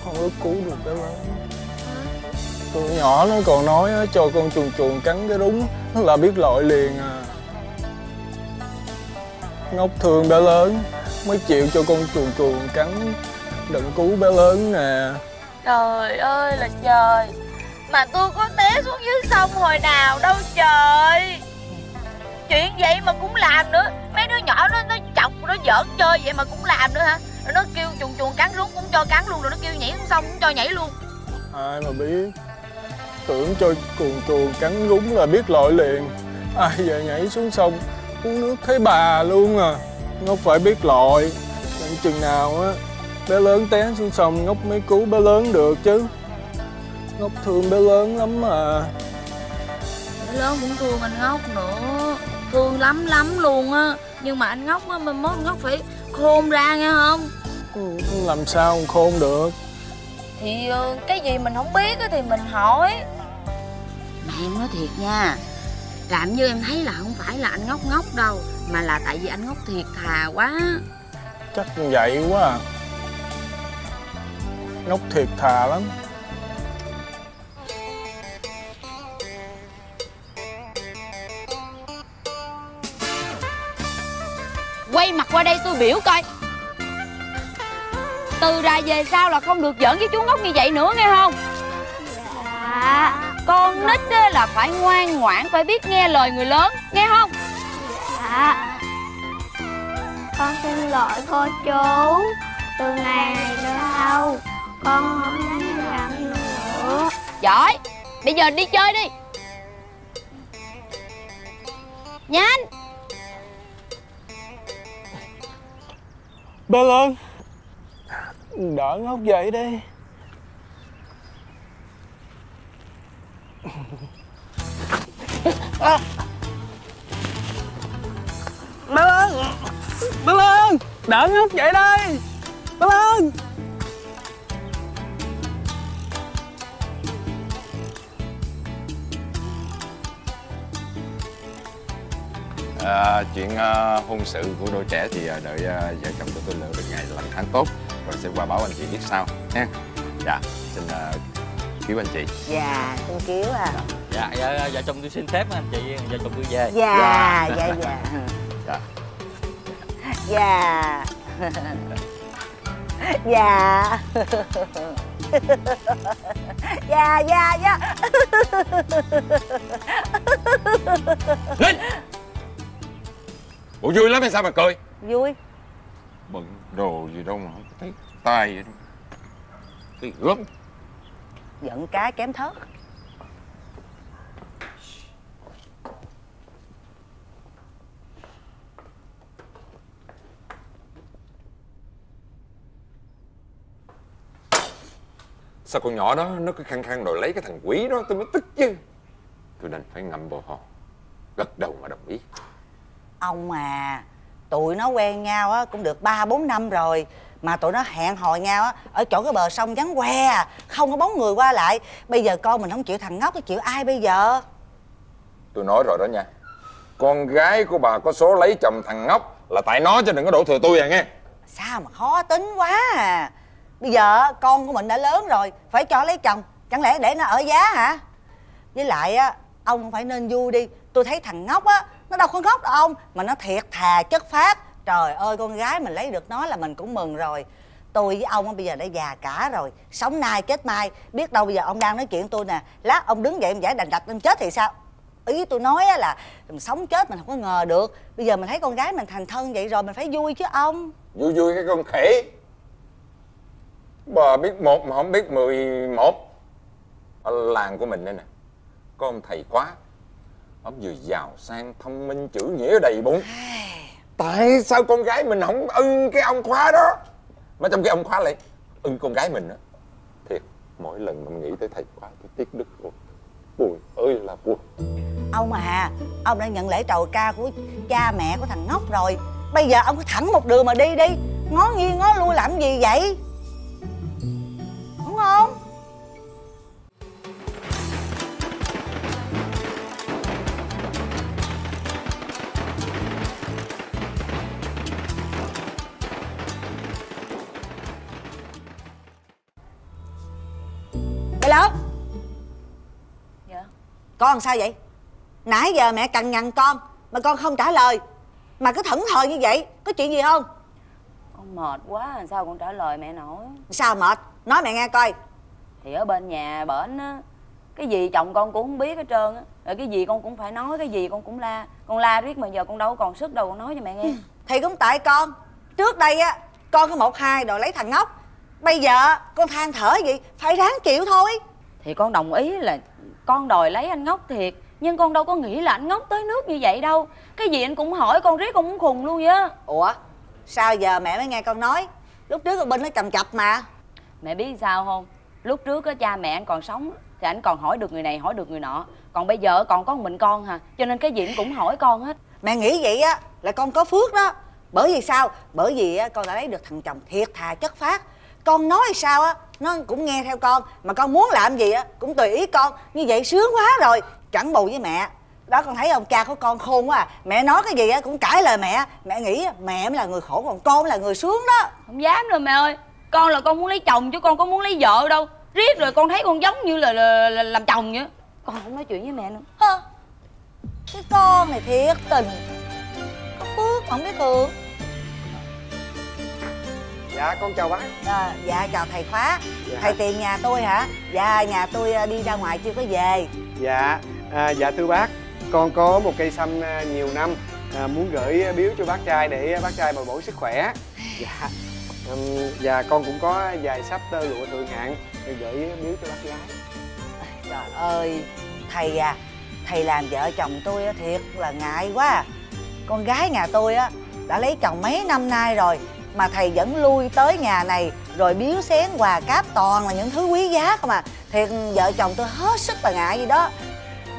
Speaker 27: Không
Speaker 17: có
Speaker 28: cứu được bé lớn tụi nhỏ nó còn nói cho con chuồn chuồn cắn cái rúng là biết lội liền à. Ngốc thương bé lớn mới chịu cho con chuồn chuồn cắn đừng cứu bé lớn nè.
Speaker 18: Trời ơi là trời. Mà tôi có té xuống dưới sông hồi nào đâu trời. Chuyện vậy mà cũng làm nữa. Mấy đứa nhỏ nó nó chọc nó giỡn chơi vậy mà cũng làm nữa hả chuồn chuồn cắn rúng cũng cho cắn luôn Rồi nó kêu nhảy xuống sông cũng cho nhảy luôn.
Speaker 28: Ai mà biết? Tưởng cho chuồn chuồn cắn rúng là biết lội liền. Ai về nhảy xuống sông uống nước thấy bà luôn à. Ngốc phải biết lội. Chừng nào á bé lớn té xuống sông ngốc mới cứu bé lớn được chứ. Ngốc thương bé lớn lắm mà.
Speaker 29: Bé lớn cũng thương anh Ngốc nữa. Thương lắm lắm luôn á. Nhưng mà anh Ngốc á, mà mốt Ngốc phải khôn ra nghe không
Speaker 28: làm sao khôn được?
Speaker 29: Thì ờ, cái gì mình không biết á thì mình hỏi. Mà em nói thiệt nha Làm như em thấy là không phải là anh Ngốc ngốc đâu Mà là tại vì anh Ngốc thiệt thà quá.
Speaker 28: Chắc như vậy quá à. Ngốc thiệt thà lắm.
Speaker 17: Quay mặt qua đây tôi biểu coi Từ ra về sau là không được giỡn với chú ngốc như vậy nữa nghe không? Dạ. Con nít á là phải ngoan ngoãn Phải biết nghe lời người lớn Nghe không?
Speaker 27: Dạ. Con xin lỗi cô chú. Từ ngày này về sau Con không dám làm nữa.
Speaker 17: Giỏi. Bây giờ đi chơi đi. Nhanh.
Speaker 28: Bé lớn đỡ ngốc dậy đi.
Speaker 30: À. Bé lớn Bé lớn Đỡ ngốc dậy đây Bé lớn
Speaker 26: À, chuyện ờ, hôn sự của đôi trẻ thì ờ, đợi ờ, vợ chồng tụi tôi lựa được ngày lành tháng tốt rồi sẽ qua báo anh chị biết sau nha. Dạ, xin uh, cứu anh chị.
Speaker 25: Dạ, xin cứu à.
Speaker 11: Dạ, dạ, vợ chồng tôi xin phép anh chị, vợ chồng tôi về.
Speaker 25: Dạ, dạ, dạ
Speaker 26: Dạ.
Speaker 25: Dạ. Dạ. Dạ, dạ, dạ
Speaker 26: Linh Ủa vui lắm hay sao mà cười?
Speaker 25: Vui.
Speaker 26: Bận đồ gì đâu mà không tay vậy. Cái gớm.
Speaker 25: Giận cái kém thớt.
Speaker 26: Sao con nhỏ đó nó cứ khăng khăng đòi lấy cái thằng quỷ đó tôi mới tức chứ. Tôi đành phải ngậm bồ hòn Gật đầu mà đồng ý.
Speaker 25: Ông à Tụi nó quen nhau á cũng được 3-4 năm rồi Mà tụi nó hẹn hò nhau á Ở chỗ cái bờ sông vắng que à Không có bóng người qua lại. Bây giờ con mình không chịu thằng ngốc thì chịu ai bây giờ?
Speaker 26: Tôi nói rồi đó nha. Con gái của bà có số lấy chồng thằng ngốc Là tại nó cho đừng có đổ thừa tôi à nghe.
Speaker 25: Sao mà khó tính quá à. Bây giờ con của mình đã lớn rồi Phải cho lấy chồng. Chẳng lẽ để nó ở giá hả? Với lại á Ông phải nên vui đi. Tôi thấy thằng ngốc á Nó đâu có ngốc đâu ông Mà nó thiệt thà chất phát Trời ơi con gái mình lấy được nó là mình cũng mừng rồi. Tôi với ông bây giờ đã già cả rồi. Sống nay chết mai Biết đâu bây giờ ông đang nói chuyện tôi nè. Lát ông đứng dậy em giải đành đạch em chết thì sao? Ý tôi nói á là mình sống chết mình không có ngờ được. Bây giờ mình thấy con gái mình thành thân vậy rồi mình phải vui chứ ông.
Speaker 26: Vui vui cái con khỉ. Bà biết một mà không biết mười một. Ở làng của mình đây nè Có ông thầy khóa Ông vừa giàu sang thông minh chữ nghĩa đầy bụng Tại sao con gái mình không ưng cái ông khóa đó? Mà trong cái ông khóa lại ưng con gái mình á, Thiệt, mỗi lần mà nghĩ tới thầy khóa tôi tiếc đức luôn. Buồn ơi là buồn.
Speaker 25: Ông à ông đã nhận lễ trầu ca của cha mẹ của thằng ngốc rồi. Bây giờ ông cứ thẳng một đường mà đi đi. Ngó nghiêng ngó lui làm gì vậy? Đúng không? Lớn
Speaker 29: Dạ.
Speaker 25: Con sao vậy? Nãy giờ mẹ cằn nhằn con Mà con không trả lời. Mà cứ thẫn thờ như vậy Có chuyện gì không?
Speaker 17: Con mệt quá làm sao con trả lời mẹ nổi?
Speaker 25: Sao mệt? Nói mẹ nghe coi.
Speaker 17: Thì ở bên nhà bển á Cái gì chồng con cũng không biết hết trơn á. Rồi cái gì con cũng phải nói Cái gì con cũng la. Con la riết mà giờ con đâu còn sức đâu con nói cho mẹ nghe.
Speaker 25: Thì cũng tại con. Trước đây á Con có một hai đòi lấy thằng ngốc Bây giờ con than thở gì? Phải ráng chịu thôi.
Speaker 17: Thì con đồng ý là Con đòi lấy anh ngốc thiệt Nhưng con đâu có nghĩ là anh ngốc tới nước như vậy đâu. Cái gì anh cũng hỏi con riết con cũng khùng luôn á.
Speaker 25: Ủa sao giờ mẹ mới nghe con nói? Lúc trước con bên nó chầm chập mà.
Speaker 17: Mẹ biết sao không? Lúc trước á cha mẹ anh còn sống thì anh còn hỏi được người này hỏi được người nọ. Còn bây giờ còn có một mình con hà cho nên cái gì cũng hỏi con hết.
Speaker 25: Mẹ nghĩ vậy á là con có phước đó. Bởi vì sao? Bởi vì á con đã lấy được thằng chồng thiệt thà chất phát con nói sao á nó cũng nghe theo con mà con muốn làm gì á cũng tùy ý con. Như vậy sướng quá rồi chẳng bù với mẹ. Đó con thấy ông cha của con khôn quá à. Mẹ nói cái gì á cũng cãi lời mẹ. Mẹ nghĩ mẹ mới là người khổ còn con là người sướng đó.
Speaker 17: Không dám đâu mẹ ơi. Con là con muốn lấy chồng chứ con có muốn lấy vợ đâu. Riết rồi con thấy con giống như là, là, là làm chồng vậy con không nói chuyện với mẹ nữa.
Speaker 25: Hơ, cái con này thiệt tình. Có phước không biết hưởng
Speaker 31: dạ con chào bác.
Speaker 25: À, dạ chào thầy khóa.
Speaker 31: Dạ.
Speaker 25: thầy tìm nhà tôi hả? Dạ nhà tôi à, đi ra ngoài chưa có về.
Speaker 31: Dạ à, dạ thưa bác. Con có một cây sâm à, nhiều năm à, muốn gửi biếu cho bác trai để bác trai bồi bổ sức khỏe. Dạ Ừm, và con cũng có vài sắp tơ lụa thượng hạng để gửi biếu cho bác gái.
Speaker 25: Trời ơi thầy à thầy làm vợ chồng tôi thiệt là ngại quá. Con gái nhà tôi á đã lấy chồng mấy năm nay rồi mà thầy vẫn lui tới nhà này rồi biếu xén quà cáp toàn là những thứ quý giá không à. Thiệt vợ chồng tôi hết sức là ngại gì đó.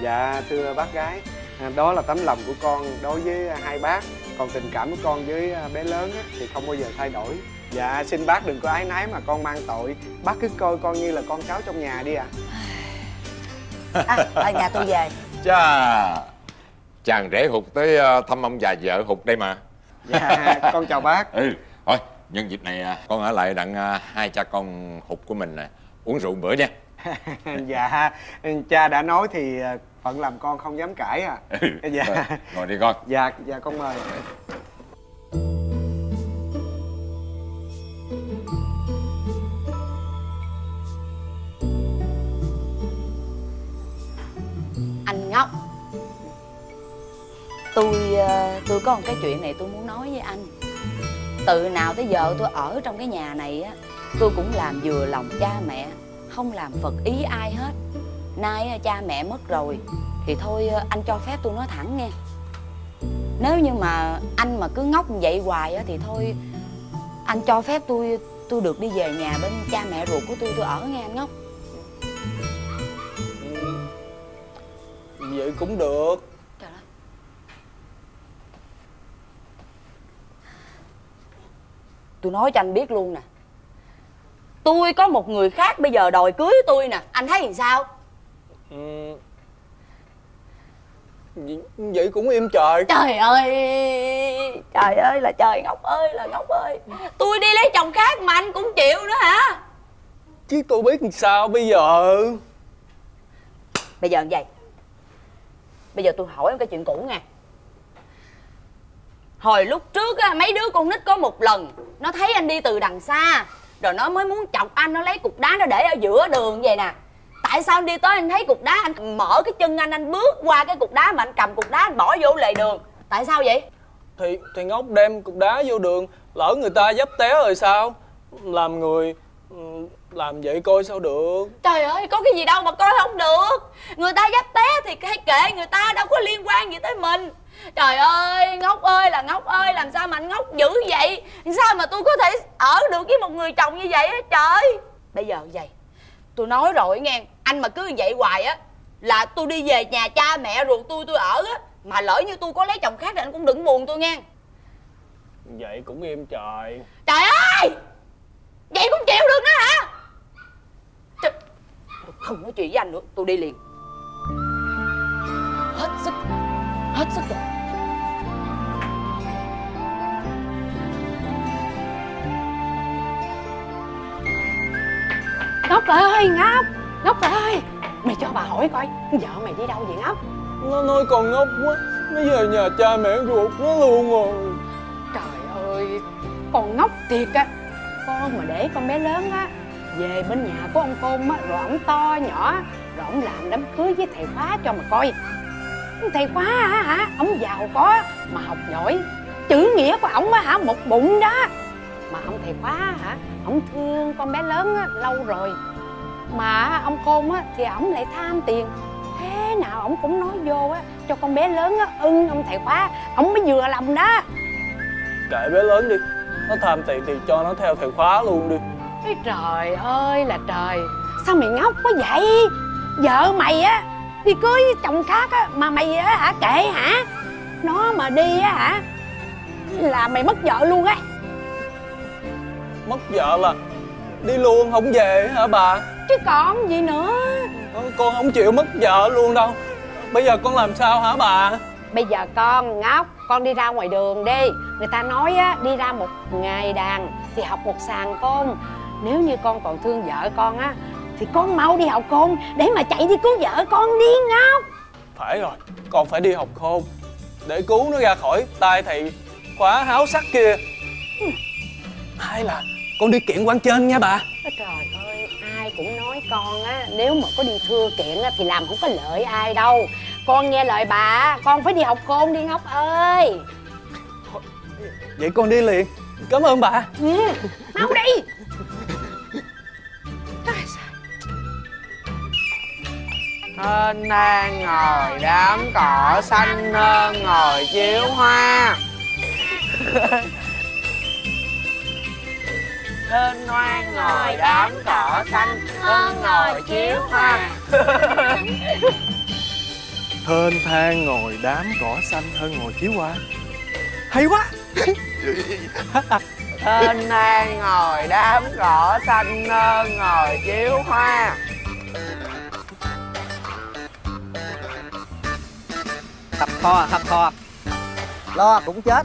Speaker 31: Dạ thưa bác gái à, đó là tấm lòng của con đối với hai bác. Còn tình cảm của con với à, bé lớn á, thì không bao giờ thay đổi. Dạ xin bác đừng có ái nái mà con mang tội. Bác cứ coi con như là con cháu trong nhà đi ạ.
Speaker 25: À, à nhà tôi về.
Speaker 26: Chà Chàng rể hụt tới ờ, thăm ông già vợ hụt đây mà.
Speaker 31: Dạ con chào bác.
Speaker 26: Ừ nhân dịp này à, con ở lại đặng à, hai cha con hụt của mình nè. Uống rượu bữa nha. (laughs)
Speaker 31: Dạ cha đã nói thì à, phận làm con không dám cãi à. (laughs) Dạ.
Speaker 26: Rồi, Ngồi đi con.
Speaker 31: Dạ dạ con mời.
Speaker 17: Anh ngốc. Tôi tôi có một cái chuyện này tôi muốn nói với anh từ nào tới giờ tôi ở trong cái nhà này á, tôi cũng làm vừa lòng cha mẹ, không làm phật ý ai hết. Nay à, cha mẹ mất rồi, thì thôi à, anh cho phép tôi nói thẳng nghe. Nếu như mà anh mà cứ ngốc như vậy hoài á, thì thôi, anh cho phép tôi tôi được đi về nhà bên cha mẹ ruột của tôi tôi ở nghe anh ngốc.
Speaker 28: Vậy cũng được.
Speaker 17: Tôi nói cho anh biết luôn nè. Tôi có một người khác bây giờ đòi cưới tôi nè. Anh thấy làm sao?
Speaker 28: Ừ. vậy, cũng im trời.
Speaker 17: Trời ơi trời ơi là trời ngọc ơi là ngọc ơi. Tôi đi lấy chồng khác mà anh cũng chịu nữa hả?
Speaker 28: Chứ tôi biết làm sao bây giờ?
Speaker 17: Bây giờ như vậy bây giờ tôi hỏi em cái chuyện cũ nha hồi lúc trước á mấy đứa con nít có một lần nó thấy anh đi từ đằng xa rồi nó mới muốn chọc anh nó lấy cục đá nó để ở giữa đường vậy nè. Tại sao anh đi tới anh thấy cục đá anh mở cái chân anh anh bước qua cái cục đá mà anh cầm cục đá anh bỏ vô lề đường. Tại sao vậy?
Speaker 28: Thì thì ngốc đem cục đá vô đường lỡ người ta dấp té rồi sao? Làm người ừ, làm vậy coi sao được.
Speaker 17: Trời ơi có cái gì đâu mà coi không được. Người ta dắt té thì hay kệ người ta đâu có liên quan gì tới mình trời ơi ngốc ơi là ngốc ơi làm sao mà anh ngốc dữ vậy? Sao mà tôi có thể ở được với một người chồng như vậy á trời? Bây giờ vậy tôi nói rồi nghe anh mà cứ vậy hoài á là tôi đi về nhà cha mẹ ruột tôi tôi ở á mà lỡ như tôi có lấy chồng khác thì anh cũng đừng buồn tôi nghe.
Speaker 28: Vậy cũng im trời.
Speaker 17: Trời ơi! Vậy cũng chịu được nữa hả? Trời, tôi không nói chuyện với anh nữa tôi đi liền. Hết sức hết sức rồi.
Speaker 24: Ngốc ơi Ngốc! Ngốc ơi! Mày cho bà hỏi coi Vợ mày đi đâu vậy Ngốc?
Speaker 28: Nó nói con ngốc quá nó về nhà cha mẹ ruột nó luôn rồi.
Speaker 24: Trời ơi Con ngốc thiệt á. Con mà để con bé lớn á Về bên nhà của ông Côn á Rồi ổng to nhỏ Rồi ổng làm đám cưới với thầy khóa cho mà coi Thầy khóa hả hả? Ổng giàu có Mà học giỏi. Chữ nghĩa của ổng á hả? Một bụng đó. Mà ông thầy khóa hả? Ổng thương con bé lớn á lâu rồi. Mà ông Côn á Thì ổng lại tham tiền. Thế nào ổng cũng nói vô á cho con bé lớn á ưng ông thầy khóa ổng mới vừa lòng đó.
Speaker 28: Kệ bé lớn đi. Nó tham tiền thì cho nó theo thầy khóa luôn đi.
Speaker 24: Ê, trời ơi là trời. Sao mày ngốc quá vậy? Vợ mày á đi cưới chồng khác á mà mày á hả kệ hả? Nó mà đi á hả là mày mất vợ luôn á
Speaker 28: mất vợ là đi luôn không về hả bà?
Speaker 24: Chứ còn gì nữa.
Speaker 28: Ờ, con không chịu mất vợ luôn đâu. Bây giờ con làm sao hả bà?
Speaker 24: Bây giờ con ngốc con đi ra ngoài đường đi. Người ta nói á đi ra một ngày đàn thì học một sàn côn nếu như con còn thương vợ con á thì con mau đi học côn để mà chạy đi cứu vợ con đi ngốc
Speaker 28: phải rồi con phải đi học khôn để cứu nó ra khỏi tay thầy khóa háo sắc kia. Hay là con đi kiện quan trên nha bà.
Speaker 24: Trời ơi ai cũng nói con á nếu mà có đi thưa kiện á thì làm không có lợi ai đâu. Con nghe lời bà con phải đi học khôn đi ngốc ơi?
Speaker 28: Vậy con đi liền. Cảm ơn bà.
Speaker 24: Ừ mau đi (laughs)
Speaker 32: Hên đang ngồi đám cỏ xanh hơn ngồi chiếu hoa. (laughs) Hên hoang ngồi đám cỏ xanh hơn ngồi chiếu hoa. (laughs)
Speaker 28: Thênh thang ngồi đám cỏ xanh hơn ngồi chiếu hoa. Hay quá. (laughs)
Speaker 32: Hên đang ngồi đám cỏ xanh hơn ngồi chiếu hoa
Speaker 8: thập thò thập thò lo cũng chết.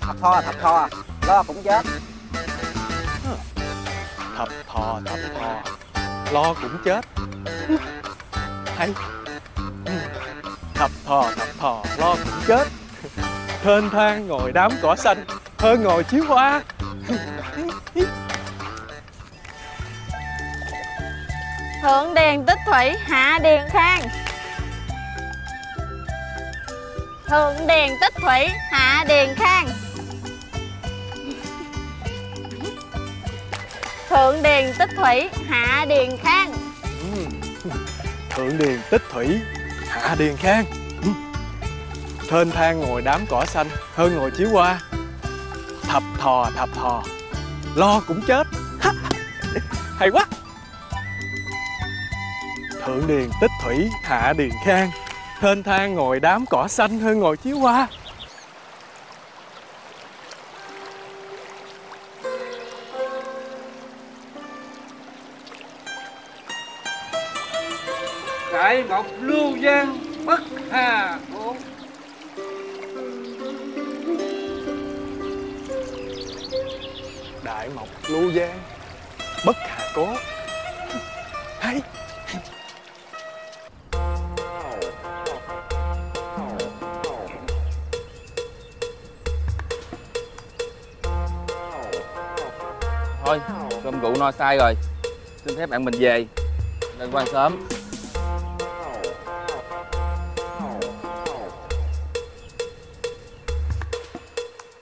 Speaker 8: Thập thò thập thò lo cũng chết.
Speaker 28: Thập thò thập thò lo cũng chết. Hay. Thập thò thập thò lo cũng chết. Thênh thang ngồi đám cỏ xanh. Hơn ngồi chiếu hoa
Speaker 33: Thượng điền tích thủy, hạ điền khang. Thượng điền tích thủy, hạ điền khang. Thượng điền tích thủy, hạ điền khang.
Speaker 28: Ừ. thượng điền tích thủy hạ điền khang. Ừ. thênh thang ngồi đám cỏ xanh hơn ngồi chiếu hoa. Thập thò thập thò. Lo cũng chết. (laughs) Hay quá thượng điền tích thủy hạ điền khang. Thênh thang ngồi đám cỏ xanh hơn ngồi chiếu hoa.
Speaker 34: Đại mộc lưu giang bất hà cố
Speaker 28: đại mộc lưu giang bất hà cố hay
Speaker 5: Thôi, cơm rượu no sai rồi. Xin phép bạn mình về. Lên quan sớm.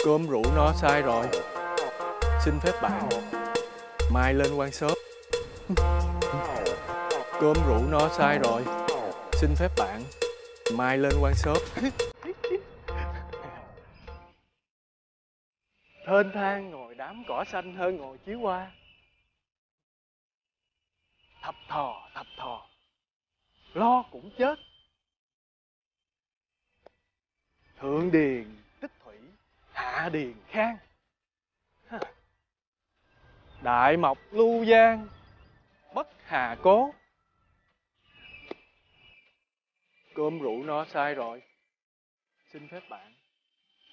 Speaker 28: Cơm rượu no sai rồi. Xin phép bạn mai lên quan sớm. Cơm rượu no sai rồi. Xin phép bạn mai lên quan sớm. Thênh thang ngồi đám cỏ xanh hơn ngồi chiếu hoa. Thập thò thập thò. Lo cũng chết. Thượng điền, tích thủy, hạ điền, khang. Đại mộc lưu giang, bất hà cố. Cơm rượu no sai rồi. Xin phép bạn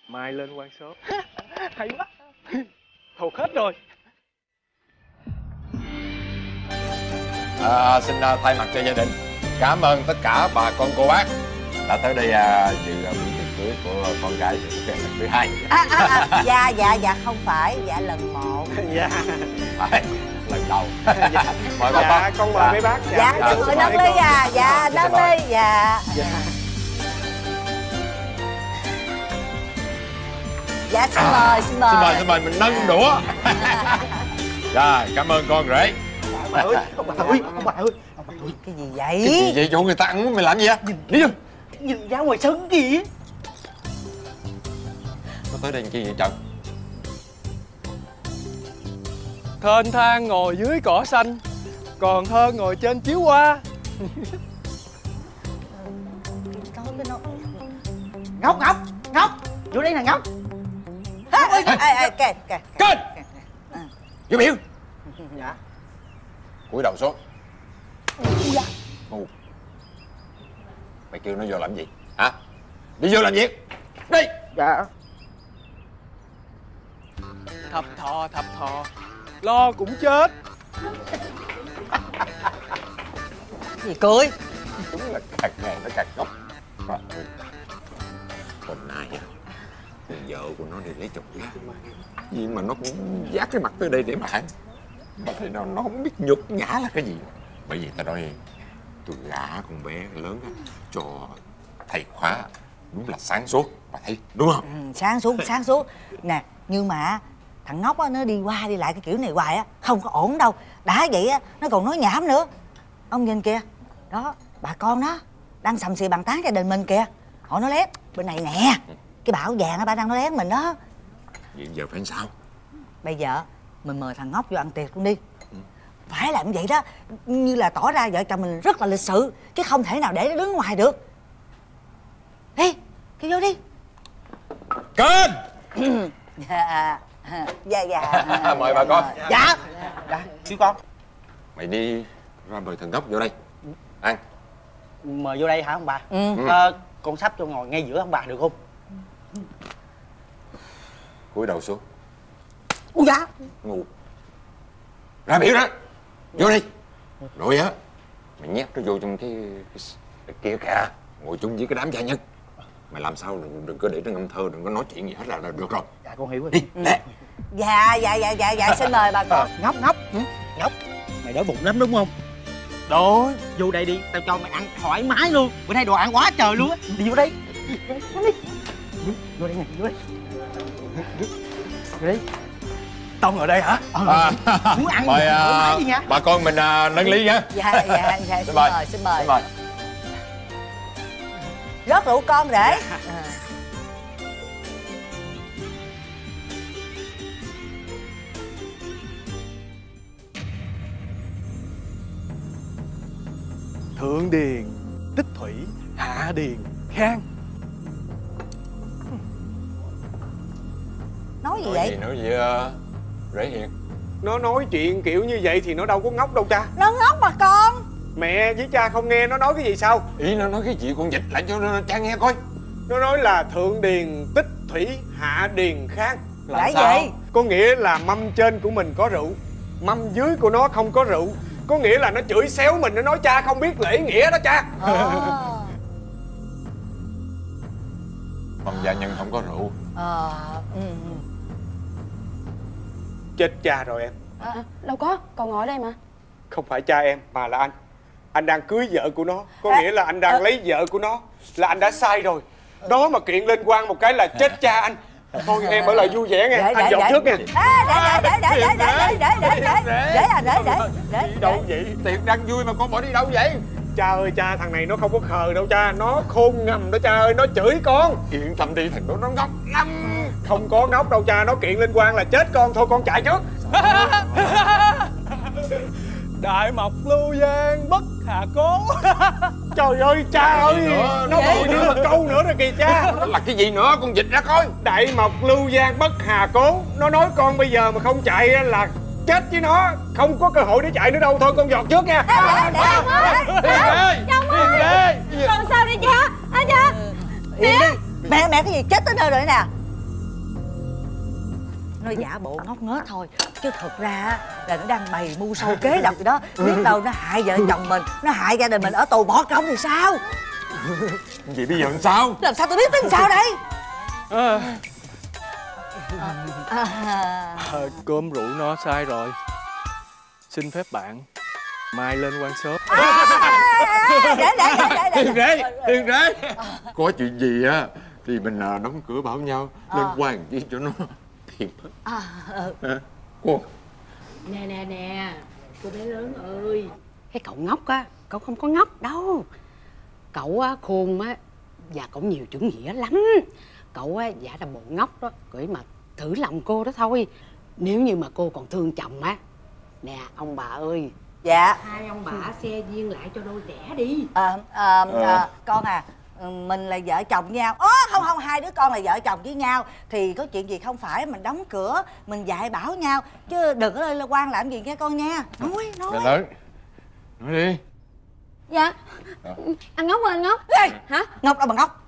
Speaker 28: mai lên quan sớm (laughs) hay quá. Thuộc hết rồi.
Speaker 26: À, xin à, thay mặt cho gia đình. Cảm ơn tất cả bà con cô bác. Đã tới đây à, dự à, buổi tiệc cưới của con trai của cái lần thứ hai.
Speaker 25: À, à, à, dạ dạ dạ không phải. Dạ lần một. (laughs)
Speaker 31: Dạ.
Speaker 26: Phải lần đầu. (laughs) Mời bà
Speaker 31: dạ con mời mấy bác.
Speaker 25: Dạ dạ mời nâng ly à. Dạ nâng ly dạ. Dạ xin mời xin mời.
Speaker 26: xin mời xin mời mình nâng đũa. (laughs) Rồi cảm ơn con rể
Speaker 31: ông bà ơi ông bà ơi ông bà ơi.
Speaker 25: Cái gì vậy?
Speaker 26: Cái gì vậy? Chỗ người ta ăn mày làm gì á đi vô.
Speaker 31: nhìn ra ngoài sân kìa.
Speaker 26: Nó tới đây làm chi vậy trời?
Speaker 35: Thênh thang ngồi dưới cỏ xanh Còn hơn ngồi trên chiếu hoa.
Speaker 8: Ngốc ngốc ngốc. Vô đây nè ngốc
Speaker 25: ê ê ê kìa kìa
Speaker 26: Kênh! Vô biểu
Speaker 8: dạ.
Speaker 26: Cúi đầu xuống.
Speaker 25: Dạ
Speaker 26: ngu. Mày kêu nó vô làm gì? Hả? Đi vô làm việc. Đi.
Speaker 8: Dạ.
Speaker 35: Thập thò thập thò. Lo cũng chết.
Speaker 25: Gì cười?
Speaker 26: Đúng là càng ngày nó ơi. hôm nay á thì vợ của nó đi lấy chồng khác gì mà nó cũng dát cái mặt tới đây để mà ăn. Mà thấy nó nó không biết nhục nhã là cái gì. Bởi vì ta nói tôi gả con bé lớn á cho thầy khóa đúng là sáng suốt bà thấy đúng không?
Speaker 25: Ừ, sáng suốt sáng suốt. Nè nhưng mà thằng ngốc á nó đi qua đi lại cái kiểu này hoài á không có ổn đâu. Đã vậy á nó còn nói nhảm nữa. Ông nhìn kìa. Đó bà con đó đang sầm xì bàn tán gia đình mình kìa. Họ nói lép bên này nè cái bảo vàng á bà đang lét mình đó.
Speaker 26: Vậy giờ phải sao?
Speaker 25: Bây giờ mình mời thằng ngốc vô ăn tiệc luôn đi. Phải làm vậy đó như là tỏ ra vợ chồng mình rất là lịch sự chứ không thể nào để nó đứng ngoài được. Đi kêu vô đi.
Speaker 26: Kênh (coughs)
Speaker 25: dạ dạ dạ. (laughs)
Speaker 26: Mời bà con.
Speaker 8: Dạ. Dạ. Chú con.
Speaker 26: Mày đi ra mời thằng ngốc vô đây. Ăn.
Speaker 8: Mời vô đây hả ông bà?
Speaker 25: Ừ.
Speaker 8: Ờ, con sắp cho ngồi ngay giữa ông bà được không
Speaker 26: cúi đầu xuống.
Speaker 25: Ui dạ
Speaker 26: ngu. Ra biểu đó. Vô đi. Rồi á mày nhét nó vô trong cái, cái, cái kia kìa. Ngồi chung với cái đám gia nhân. Mày làm sao đừng, đừng có để nó ngâm thơ đừng có nói chuyện gì hết là, là được rồi.
Speaker 8: Dạ con hiểu rồi.
Speaker 26: Đi lẹ
Speaker 25: dạ dạ dạ dạ dạ xin mời bà con.
Speaker 8: Ngốc ngốc. Ừ, ngốc. Mày đói bụng lắm đúng không? Đói. Vô đây đi tao cho mày ăn thoải mái luôn. Bữa nay đồ ăn quá trời luôn á. Đi vô đây. Vô đây nè vô đây đây
Speaker 35: Tông ở đây hả?
Speaker 26: À,
Speaker 8: muốn ăn
Speaker 26: mời
Speaker 8: gì
Speaker 26: à,
Speaker 8: đi nha.
Speaker 26: bà con mình à, nâng ly nha.
Speaker 25: Dạ dạ dạ xin mời. xin mời.
Speaker 26: Xin mời.
Speaker 25: Rót rượu con để À.
Speaker 35: Thượng Điền Tích Thủy Hạ Điền Khang
Speaker 25: nói gì
Speaker 26: nói
Speaker 25: vậy?
Speaker 26: gì nữa vậy à, rễ hiền.
Speaker 31: Nó nói chuyện kiểu như vậy thì nó đâu có ngốc đâu cha.
Speaker 25: Nó ngốc mà con.
Speaker 31: Mẹ với cha không nghe nó nói cái gì sao?
Speaker 26: Ý nó nói cái gì con dịch lại cho nó cha nghe coi.
Speaker 31: Nó nói là thượng điền tích thủy hạ điền khang
Speaker 25: Là sao? gì?
Speaker 31: Có nghĩa là mâm trên của mình có rượu Mâm dưới của nó không có rượu. Có nghĩa là nó chửi xéo mình Nó nói cha không biết lễ nghĩa đó cha.
Speaker 26: Mầm gia nhân không có rượu.
Speaker 25: Ờ ừ, ừ.
Speaker 31: Chết cha rồi em
Speaker 24: À, đâu có, còn ngồi đây mà
Speaker 31: Không phải cha em mà là anh Anh đang cưới vợ của nó Có nghĩa là anh đang lấy vợ của nó Là anh đã sai rồi Đó mà kiện lên quan một cái là chết cha anh Thôi em ở lại vui vẻ nghe
Speaker 25: Để,
Speaker 31: Anh
Speaker 25: để,
Speaker 31: dọn
Speaker 25: để.
Speaker 31: trước nha
Speaker 25: À, để để để để để để để để để để để à để để để
Speaker 31: Đi đâu vậy
Speaker 26: Tiệc đang vui mà con bỏ đi đâu vậy
Speaker 31: Cha ơi cha thằng này nó không có khờ đâu cha Nó khôn ngầm đó cha ơi Nó chửi con
Speaker 26: Yên tâm đi thằng đó nó ngốc lắm
Speaker 31: Không có ngốc đâu cha Nó kiện lên quan là chết con Thôi con chạy trước. (laughs)
Speaker 35: Đại mộc lưu giang bất hà cố. (laughs)
Speaker 31: Trời ơi cha ơi
Speaker 26: nữa?
Speaker 31: Nó bồi thêm một câu nữa rồi kìa cha.
Speaker 26: Nó là cái gì nữa? Con dịch ra coi.
Speaker 31: Đại mộc lưu giang bất hà cố. Nó nói con bây giờ mà không chạy á là chết với nó. Không có cơ hội để chạy nữa đâu Thôi con giọt trước nha.
Speaker 25: Chồng ơi làm sao đây cha? À, cha? Mẹ? mẹ mẹ cái gì? Chết tới nơi rồi nè nó giả bộ ngốc nghếch thôi. Chứ thật ra á, là nó đang bày mưu sâu kế độc gì đó. Biết đâu nó hại vợ chồng mình nó hại gia đình mình ở tù bỏ công thì sao?
Speaker 26: Vậy bây giờ làm sao?
Speaker 25: Làm sao tôi biết tính sao đây?
Speaker 35: À,
Speaker 25: à,
Speaker 35: à, Cơm rượu no sai rồi. Xin phép bạn Mai lên quan sớm
Speaker 25: để để để để
Speaker 26: Tiền rể Có chuyện gì á Thì mình à, đóng cửa bảo nhau Lên
Speaker 25: Ờ.
Speaker 26: quan chi cho nó Thiệt
Speaker 25: à, ờ.
Speaker 26: hả? Cô
Speaker 24: Nè nè nè Cô bé lớn ơi. Cái cậu ngốc á Cậu không có ngốc đâu. Cậu á khôn á Và cậu nhiều chữ nghĩa lắm. Cậu á giả là bộ ngốc đó cưỡi mà thử lòng cô đó thôi. Nếu như mà cô còn thương chồng á. Nè ông bà ơi.
Speaker 25: Dạ.
Speaker 24: Hai ông bà xe duyên lại cho đôi đẻ đi.
Speaker 25: Ờ, ờ,
Speaker 24: Ờ.
Speaker 25: ờ, con à mình là vợ chồng với nhau. Ố không không hai đứa con là vợ chồng với nhau. Thì có chuyện gì không phải mình đóng cửa mình dạy bảo nhau. Chứ đừng có lên quan làm gì nha con nha. Nói nói.
Speaker 26: Bé lớn Nói đi.
Speaker 17: Dạ.
Speaker 26: Ờ.
Speaker 17: Anh Ngốc ơi anh Ngốc. Hả?
Speaker 25: Ngốc đâu mà Ngốc?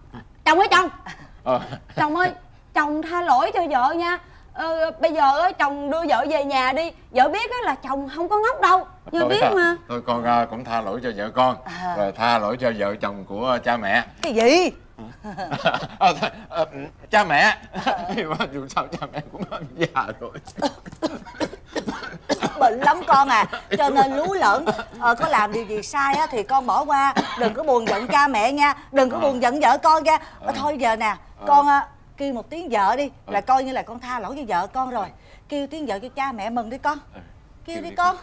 Speaker 17: Chồng ơi chồng.
Speaker 26: Ờ.
Speaker 17: Chồng ơi Chồng tha lỗi cho vợ nha ờ, Bây giờ á, chồng đưa vợ về nhà đi. Vợ biết á là chồng không có ngốc đâu. Vợ biết
Speaker 26: à,
Speaker 17: mà.
Speaker 26: Thôi con à, cũng tha lỗi cho vợ con.
Speaker 25: À.
Speaker 26: Rồi tha lỗi cho vợ chồng của cha mẹ.
Speaker 25: Cái gì? (laughs)
Speaker 26: À, à, Cha mẹ. (laughs) Dù sao cha mẹ cũng già rồi. (coughs)
Speaker 25: Bệnh lắm con à. Cho nên lú lẫn. Ờ, có làm điều gì sai á thì con bỏ qua. Đừng có buồn giận cha mẹ nha. Đừng có buồn giận vợ con nha. Ờ, thôi giờ nè con à, kêu một tiếng vợ đi là coi như là con tha lỗi cho vợ con rồi. Kêu tiếng vợ cho cha mẹ mừng đi con. Kêu đi con.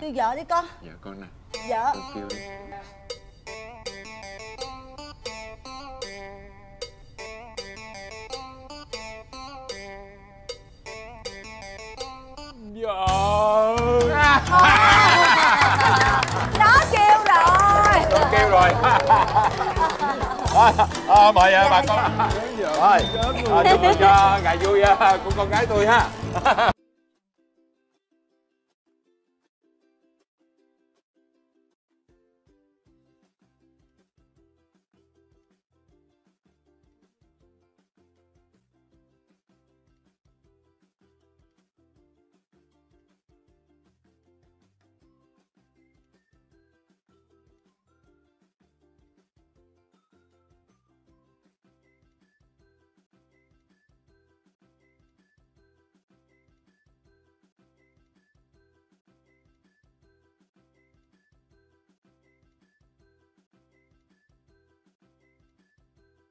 Speaker 25: kêu vợ đi con.
Speaker 26: Dạ con nè.
Speaker 25: Vợ
Speaker 26: Con kêu đi.
Speaker 25: Nó kêu
Speaker 26: Con kêu rồi. À, (laughs) à, Mời à, bà con. Rồi. À, Chúc mừng cho ngày vui của con gái tôi ha (laughs)